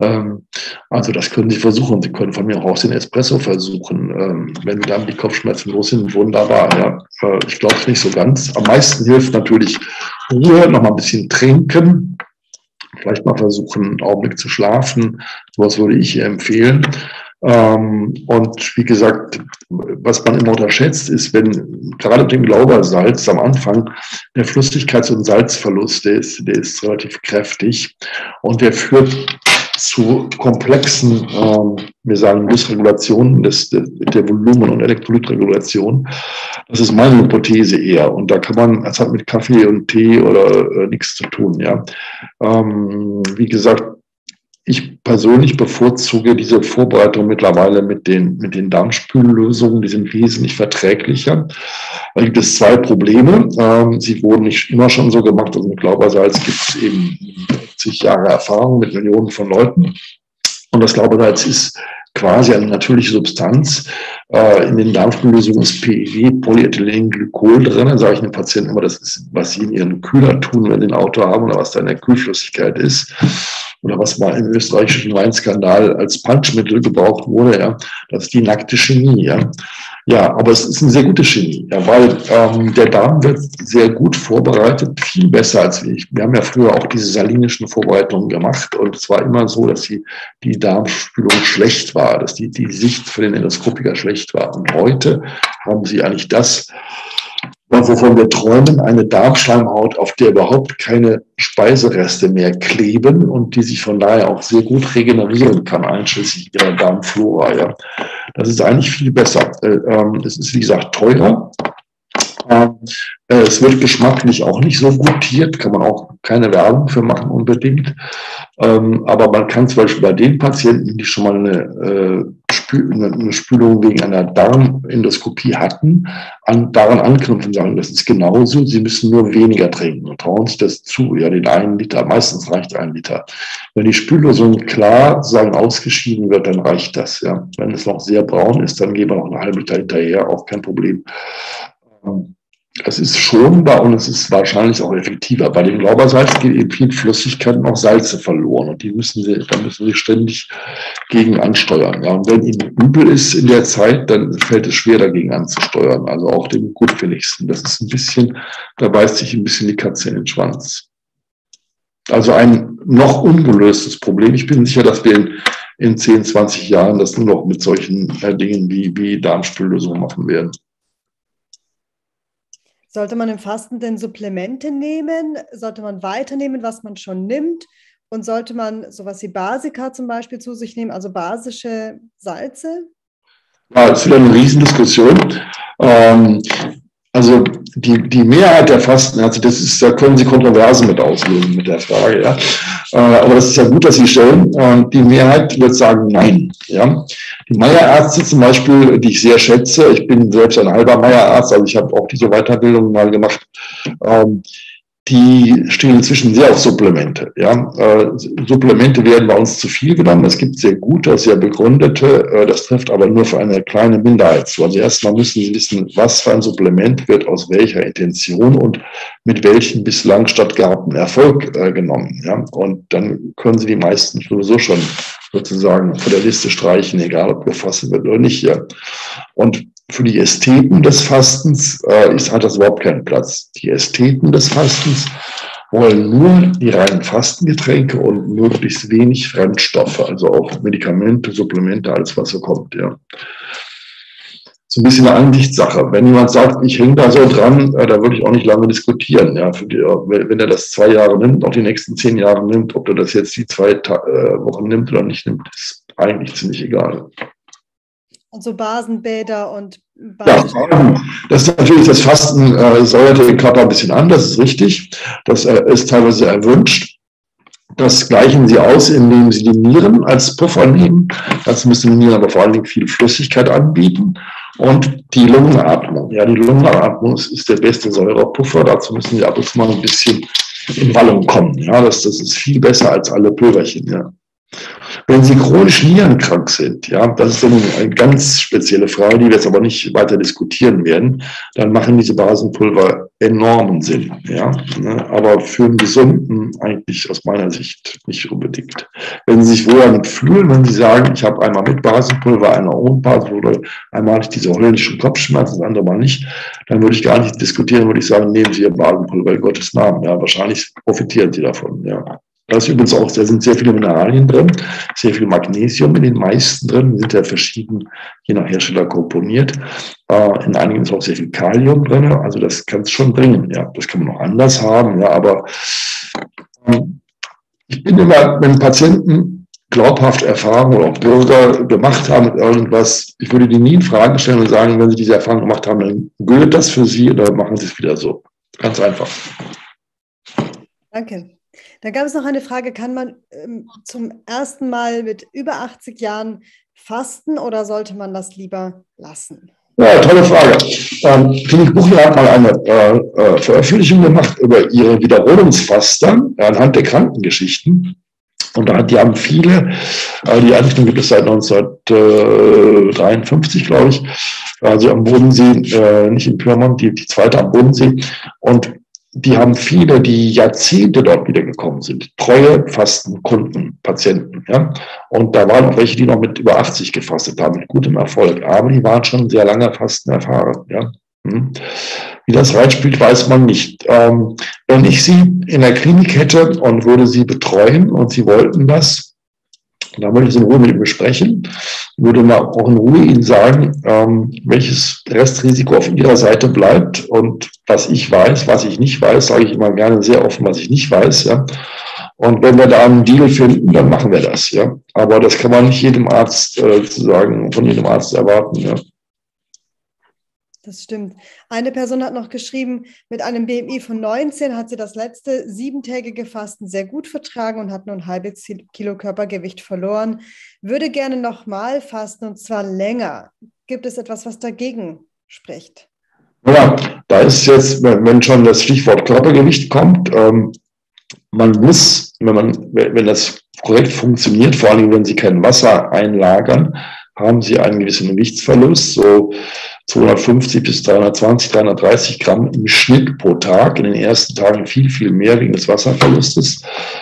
ähm, also das können Sie versuchen. Sie können von mir auch den Espresso versuchen. Ähm, wenn dann die Kopfschmerzen los sind, wunderbar. Ja, äh, ich glaube nicht so ganz. Am meisten hilft natürlich Ruhe, noch mal ein bisschen trinken. Vielleicht mal versuchen, einen Augenblick zu schlafen. Sowas würde ich empfehlen. Ähm, und wie gesagt, was man immer unterschätzt, ist, wenn gerade mit dem Glaubersalz am Anfang der Flüssigkeits- und Salzverlust, der ist, der ist relativ kräftig und der führt zu komplexen, ähm, wir sagen, Dysregulationen des, der, Volumen- und Elektrolytregulation. Das ist meine Hypothese eher. Und da kann man, das hat mit Kaffee und Tee oder äh, nichts zu tun. Ja, ähm, Wie gesagt, ich persönlich bevorzuge diese Vorbereitung mittlerweile mit den, mit den Darmspüllösungen. Die sind wesentlich verträglicher. Da gibt es zwei Probleme. Ähm, sie wurden nicht immer schon so gemacht. Also mit Glaubersalz gibt es eben 50 Jahre Erfahrung mit Millionen von Leuten. Und das Glaubersalz ist quasi eine natürliche Substanz. Äh, in den Darmspüllösungen ist PEG, Polyethylenglykol drin. Dann sage ich den Patienten immer, das ist, was sie in ihren Kühler tun, wenn sie ein Auto haben oder was da in der Kühlflüssigkeit ist oder was mal im österreichischen Weinskandal als Punchmittel gebraucht wurde, ja, das ist die nackte Chemie, ja. Ja, aber es ist eine sehr gute Chemie, ja, weil ähm, der Darm wird sehr gut vorbereitet, viel besser als ich. Wir haben ja früher auch diese salinischen Vorbereitungen gemacht und es war immer so, dass die, die Darmspülung schlecht war, dass die, die Sicht für den Endoskopiker schlecht war. Und heute haben sie eigentlich das, wovon wir träumen, eine Darmschleimhaut, auf der überhaupt keine Speisereste mehr kleben und die sich von daher auch sehr gut regenerieren kann, einschließlich ihrer Darmflora. Ja. Das ist eigentlich viel besser. Äh, ähm, es ist, wie gesagt, teurer. Ähm, äh, es wird geschmacklich auch nicht so gutiert, kann man auch keine Werbung für machen unbedingt. Ähm, aber man kann zum Beispiel bei den Patienten, die schon mal eine, äh, Spülung wegen einer Darmendoskopie hatten, an, daran anknüpfen und sagen, das ist genauso, sie müssen nur weniger trinken. Und trauen sich das zu, ja, den einen Liter, meistens reicht ein Liter. Wenn die Spüllösung klar sagen ausgeschieden wird, dann reicht das. Ja. Wenn es noch sehr braun ist, dann geben wir noch einen halben Liter hinterher, auch kein Problem. Es ist schonbar und es ist wahrscheinlich auch effektiver. Bei dem Glaubersalz geht eben viel Flüssigkeit und auch Salze verloren und die müssen sie, da müssen sie ständig gegen ansteuern. Ja, und wenn ihnen übel ist in der Zeit, dann fällt es schwer dagegen anzusteuern. Also auch dem Gutwilligsten. Das ist ein bisschen, da beißt sich ein bisschen die Katze in den Schwanz. Also ein noch ungelöstes Problem. Ich bin sicher, dass wir in, in 10, 20 Jahren das nur noch mit solchen äh, Dingen wie, wie Darmspüllösungen machen werden. Sollte man im Fasten denn Supplemente nehmen? Sollte man weiternehmen, was man schon nimmt? Und sollte man sowas wie Basika zum Beispiel zu sich nehmen, also basische Salze? Ja, das ist wieder eine Riesendiskussion. Ähm, also die, die Mehrheit der Fasten, also das ist, da können Sie Kontroversen mit auslösen mit der Frage, ja. Äh, aber das ist ja gut, dass Sie stellen. Die Mehrheit wird sagen Nein. Ja. Die Meierärzte zum Beispiel, die ich sehr schätze, ich bin selbst ein halber Meierarzt, also ich habe auch diese Weiterbildung mal gemacht. Die stehen inzwischen sehr auf Supplemente. Ja. Äh, Supplemente werden bei uns zu viel genommen. Es gibt sehr gute, sehr begründete. Äh, das trifft aber nur für eine kleine Minderheit zu. Also erstmal müssen Sie wissen, was für ein Supplement wird aus welcher Intention und mit welchem bislang stattgehabten Erfolg äh, genommen. Ja. Und dann können Sie die meisten sowieso schon sozusagen von der Liste streichen, egal ob gefasst wird oder nicht. Ja. Und für die Ästheten des Fastens äh, ist, hat das überhaupt keinen Platz. Die Ästheten des Fastens wollen nur die reinen Fastengetränke und möglichst wenig Fremdstoffe, also auch Medikamente, Supplemente, alles was so kommt, ja. So ein bisschen eine Ansichtssache. Wenn jemand sagt, ich hänge da so dran, äh, da würde ich auch nicht lange diskutieren. Ja, die, wenn er das zwei Jahre nimmt, auch die nächsten zehn Jahre nimmt, ob er das jetzt die zwei Ta äh, Wochen nimmt oder nicht nimmt, ist eigentlich ziemlich egal. Und so Basenbäder und ja, das ist natürlich, das Fasten äh, säuert den Körper ein bisschen an, das ist richtig. Das äh, ist teilweise erwünscht. Das gleichen sie aus, indem sie die Nieren als Puffer nehmen. Dazu müssen die Nieren aber vor allen Dingen viel Flüssigkeit anbieten. Und die Lungenatmung. Ja, die Lungenatmung ist, ist der beste Säurepuffer. Dazu müssen sie ab und zu mal ein bisschen in Wallung kommen. Ja, das, das ist viel besser als alle Pulverchen. Ja. Wenn Sie chronisch nierenkrank sind, ja, das ist dann eine ganz spezielle Frage, die wir jetzt aber nicht weiter diskutieren werden, dann machen diese Basenpulver enormen Sinn, ja, ne, aber für einen Gesunden eigentlich aus meiner Sicht nicht unbedingt. Wenn Sie sich wohl damit fühlen, wenn Sie sagen, ich habe einmal mit Basenpulver, einmal ohne Basenpulver, einmal hatte ich diese holländischen Kopfschmerzen, das andere mal nicht, dann würde ich gar nicht diskutieren, würde ich sagen, nehmen Sie Ihr Basenpulver in Gottes Namen, ja, wahrscheinlich profitieren Sie davon, ja. Da ist übrigens auch, da sind sehr viele Mineralien drin, sehr viel Magnesium in den meisten drin, sind ja verschieden je nach Hersteller komponiert. Äh, in einigen ist auch sehr viel Kalium drin, also das kann es schon bringen. Ja, das kann man auch anders haben, ja, aber ähm, ich bin immer, wenn Patienten glaubhaft Erfahrungen oder auch Bürger gemacht haben mit irgendwas, ich würde die nie in Frage stellen und sagen, wenn sie diese Erfahrung gemacht haben, dann gilt das für sie oder machen sie es wieder so. Ganz einfach. Danke. Dann gab es noch eine Frage, kann man ähm, zum ersten Mal mit über 80 Jahren fasten oder sollte man das lieber lassen? Ja, tolle Frage. Ähm, Klinik Buchler hat mal eine äh, äh, Veröffentlichung gemacht über ihre Wiederholungsfaster anhand der Krankengeschichten. Und da, die haben viele, äh, die Einrichtung gibt es seit 1953, glaube ich, also am Bodensee, äh, nicht in Pyrmont, die, die zweite am Bodensee. Und die haben viele, die Jahrzehnte dort wiedergekommen sind, treue Fastenkunden, Patienten. Ja? Und da waren auch welche, die noch mit über 80 gefastet haben, mit gutem Erfolg. Aber die waren schon sehr lange Fasten erfahren. Ja? Hm. Wie das reinspielt, weiß man nicht. Ähm, wenn ich sie in der Klinik hätte und würde sie betreuen und sie wollten das, da würde ich in Ruhe mit ihm besprechen, würde mal auch in Ruhe Ihnen sagen, ähm, welches Restrisiko auf Ihrer Seite bleibt und was ich weiß, was ich nicht weiß, sage ich immer gerne sehr offen, was ich nicht weiß. Ja. Und wenn wir da einen Deal finden, dann machen wir das. Ja. Aber das kann man nicht jedem Arzt äh, sozusagen von jedem Arzt erwarten. Ja. Das stimmt. Eine Person hat noch geschrieben, mit einem BMI von 19 hat sie das letzte siebentägige Fasten sehr gut vertragen und hat nur ein halbes Kilo Körpergewicht verloren. Würde gerne nochmal fasten und zwar länger. Gibt es etwas, was dagegen spricht? Ja, da ist jetzt, wenn schon das Stichwort Körpergewicht kommt, ähm, man muss, wenn man, wenn das korrekt funktioniert, vor allem wenn Sie kein Wasser einlagern, haben Sie einen gewissen Gewichtsverlust. So 250 bis 320, 330 Gramm im Schnitt pro Tag. In den ersten Tagen viel, viel mehr wegen des Wasserverlustes.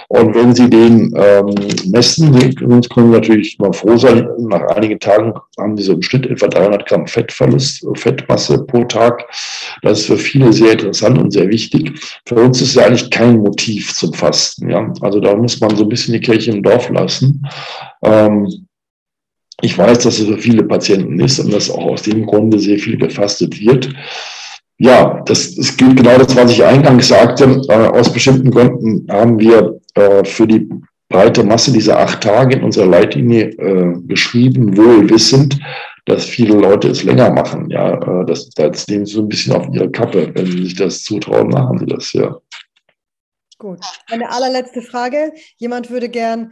Und wenn Sie den ähm, messen, können Sie natürlich mal froh sein, nach einigen Tagen haben Sie so im Schnitt etwa 300 Gramm Fettverlust, Fettmasse pro Tag. Das ist für viele sehr interessant und sehr wichtig. Für uns ist es eigentlich kein Motiv zum Fasten. Ja? Also da muss man so ein bisschen die Kirche im Dorf lassen. Ähm, ich weiß, dass es für viele Patienten ist und dass auch aus dem Grunde sehr viel gefastet wird. Ja, das, das gilt genau das, was ich eingangs sagte. Äh, aus bestimmten Gründen haben wir äh, für die breite Masse dieser acht Tage in unserer Leitlinie äh, geschrieben, wohl wissend, dass viele Leute es länger machen. Ja, äh, das, das nehmen sie so ein bisschen auf ihre Kappe. Wenn sie sich das zutrauen, machen sie das, ja. Gut. Eine allerletzte Frage. Jemand würde gern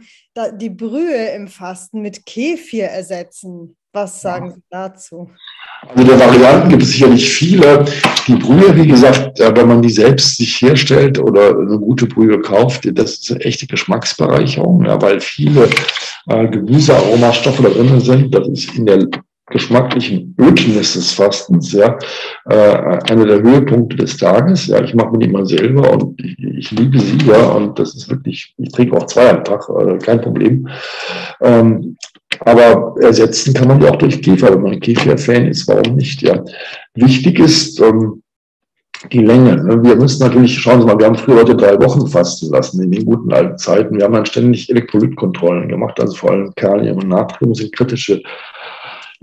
die Brühe im Fasten mit Kefir ersetzen. Was sagen Sie dazu? Also der Varianten gibt es sicherlich viele. Die Brühe, wie gesagt, äh, wenn man die selbst sich herstellt oder eine gute Brühe kauft, das ist eine echte Geschmacksbereicherung, ja, weil viele äh, Gemüsearomastoffe da drin sind. Das ist in der geschmacklichen Ödnis des Fastens, ja, äh, einer der Höhepunkte des Tages. Ja, ich mache mir die mal selber und ich, ich, liebe sie, ja, und das ist wirklich, ich trinke auch zwei am Tag, äh, kein Problem. Ähm, aber ersetzen kann man die auch durch Kefir, wenn man Kefir-Fan ist, warum nicht, ja. Wichtig ist, ähm, die Länge. Ne? Wir müssen natürlich, schauen Sie mal, wir haben früher heute drei Wochen fasten lassen in den guten alten Zeiten. Wir haben dann ständig Elektrolytkontrollen gemacht, also vor allem Kalium und Natrium sind kritische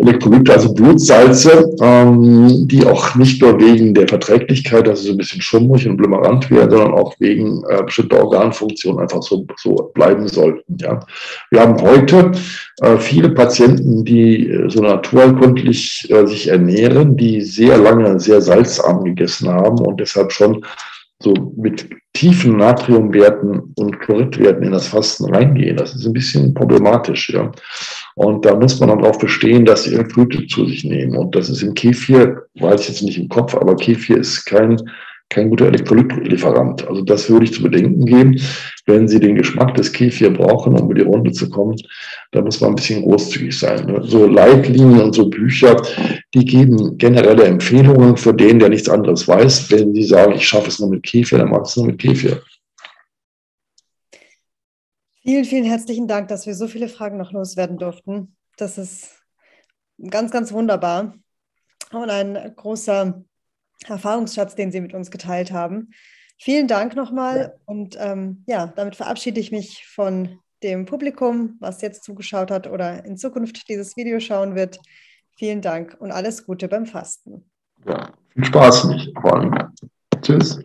Elektrolyte, also Blutsalze, ähm, die auch nicht nur wegen der Verträglichkeit, dass sie so ein bisschen schummrig und blümerant werden, sondern auch wegen äh, bestimmter Organfunktionen einfach so, so bleiben sollten. Ja. Wir haben heute äh, viele Patienten, die äh, so naturkundlich äh, sich ernähren, die sehr lange sehr salzarm gegessen haben und deshalb schon so mit tiefen Natriumwerten und Chloridwerten in das Fasten reingehen. Das ist ein bisschen problematisch, ja. Und da muss man dann auch bestehen, dass sie Elektrolyte zu sich nehmen. Und das ist im Kefir, weiß ich jetzt nicht im Kopf, aber Kefir ist kein kein guter Elektrolytlieferant. Also das würde ich zu bedenken geben. Wenn Sie den Geschmack des Kefir brauchen, um über die Runde zu kommen, da muss man ein bisschen großzügig sein. Ne? So Leitlinien und so Bücher, die geben generelle Empfehlungen für den, der nichts anderes weiß. Wenn Sie sagen, ich schaffe es nur mit Kefir, dann mache ich es nur mit Kefir. Vielen, vielen herzlichen Dank, dass wir so viele Fragen noch loswerden durften. Das ist ganz, ganz wunderbar und ein großer Erfahrungsschatz, den Sie mit uns geteilt haben. Vielen Dank nochmal und ähm, ja, damit verabschiede ich mich von dem Publikum, was jetzt zugeschaut hat oder in Zukunft dieses Video schauen wird. Vielen Dank und alles Gute beim Fasten. Ja, viel Spaß nicht. Vor allem. Tschüss.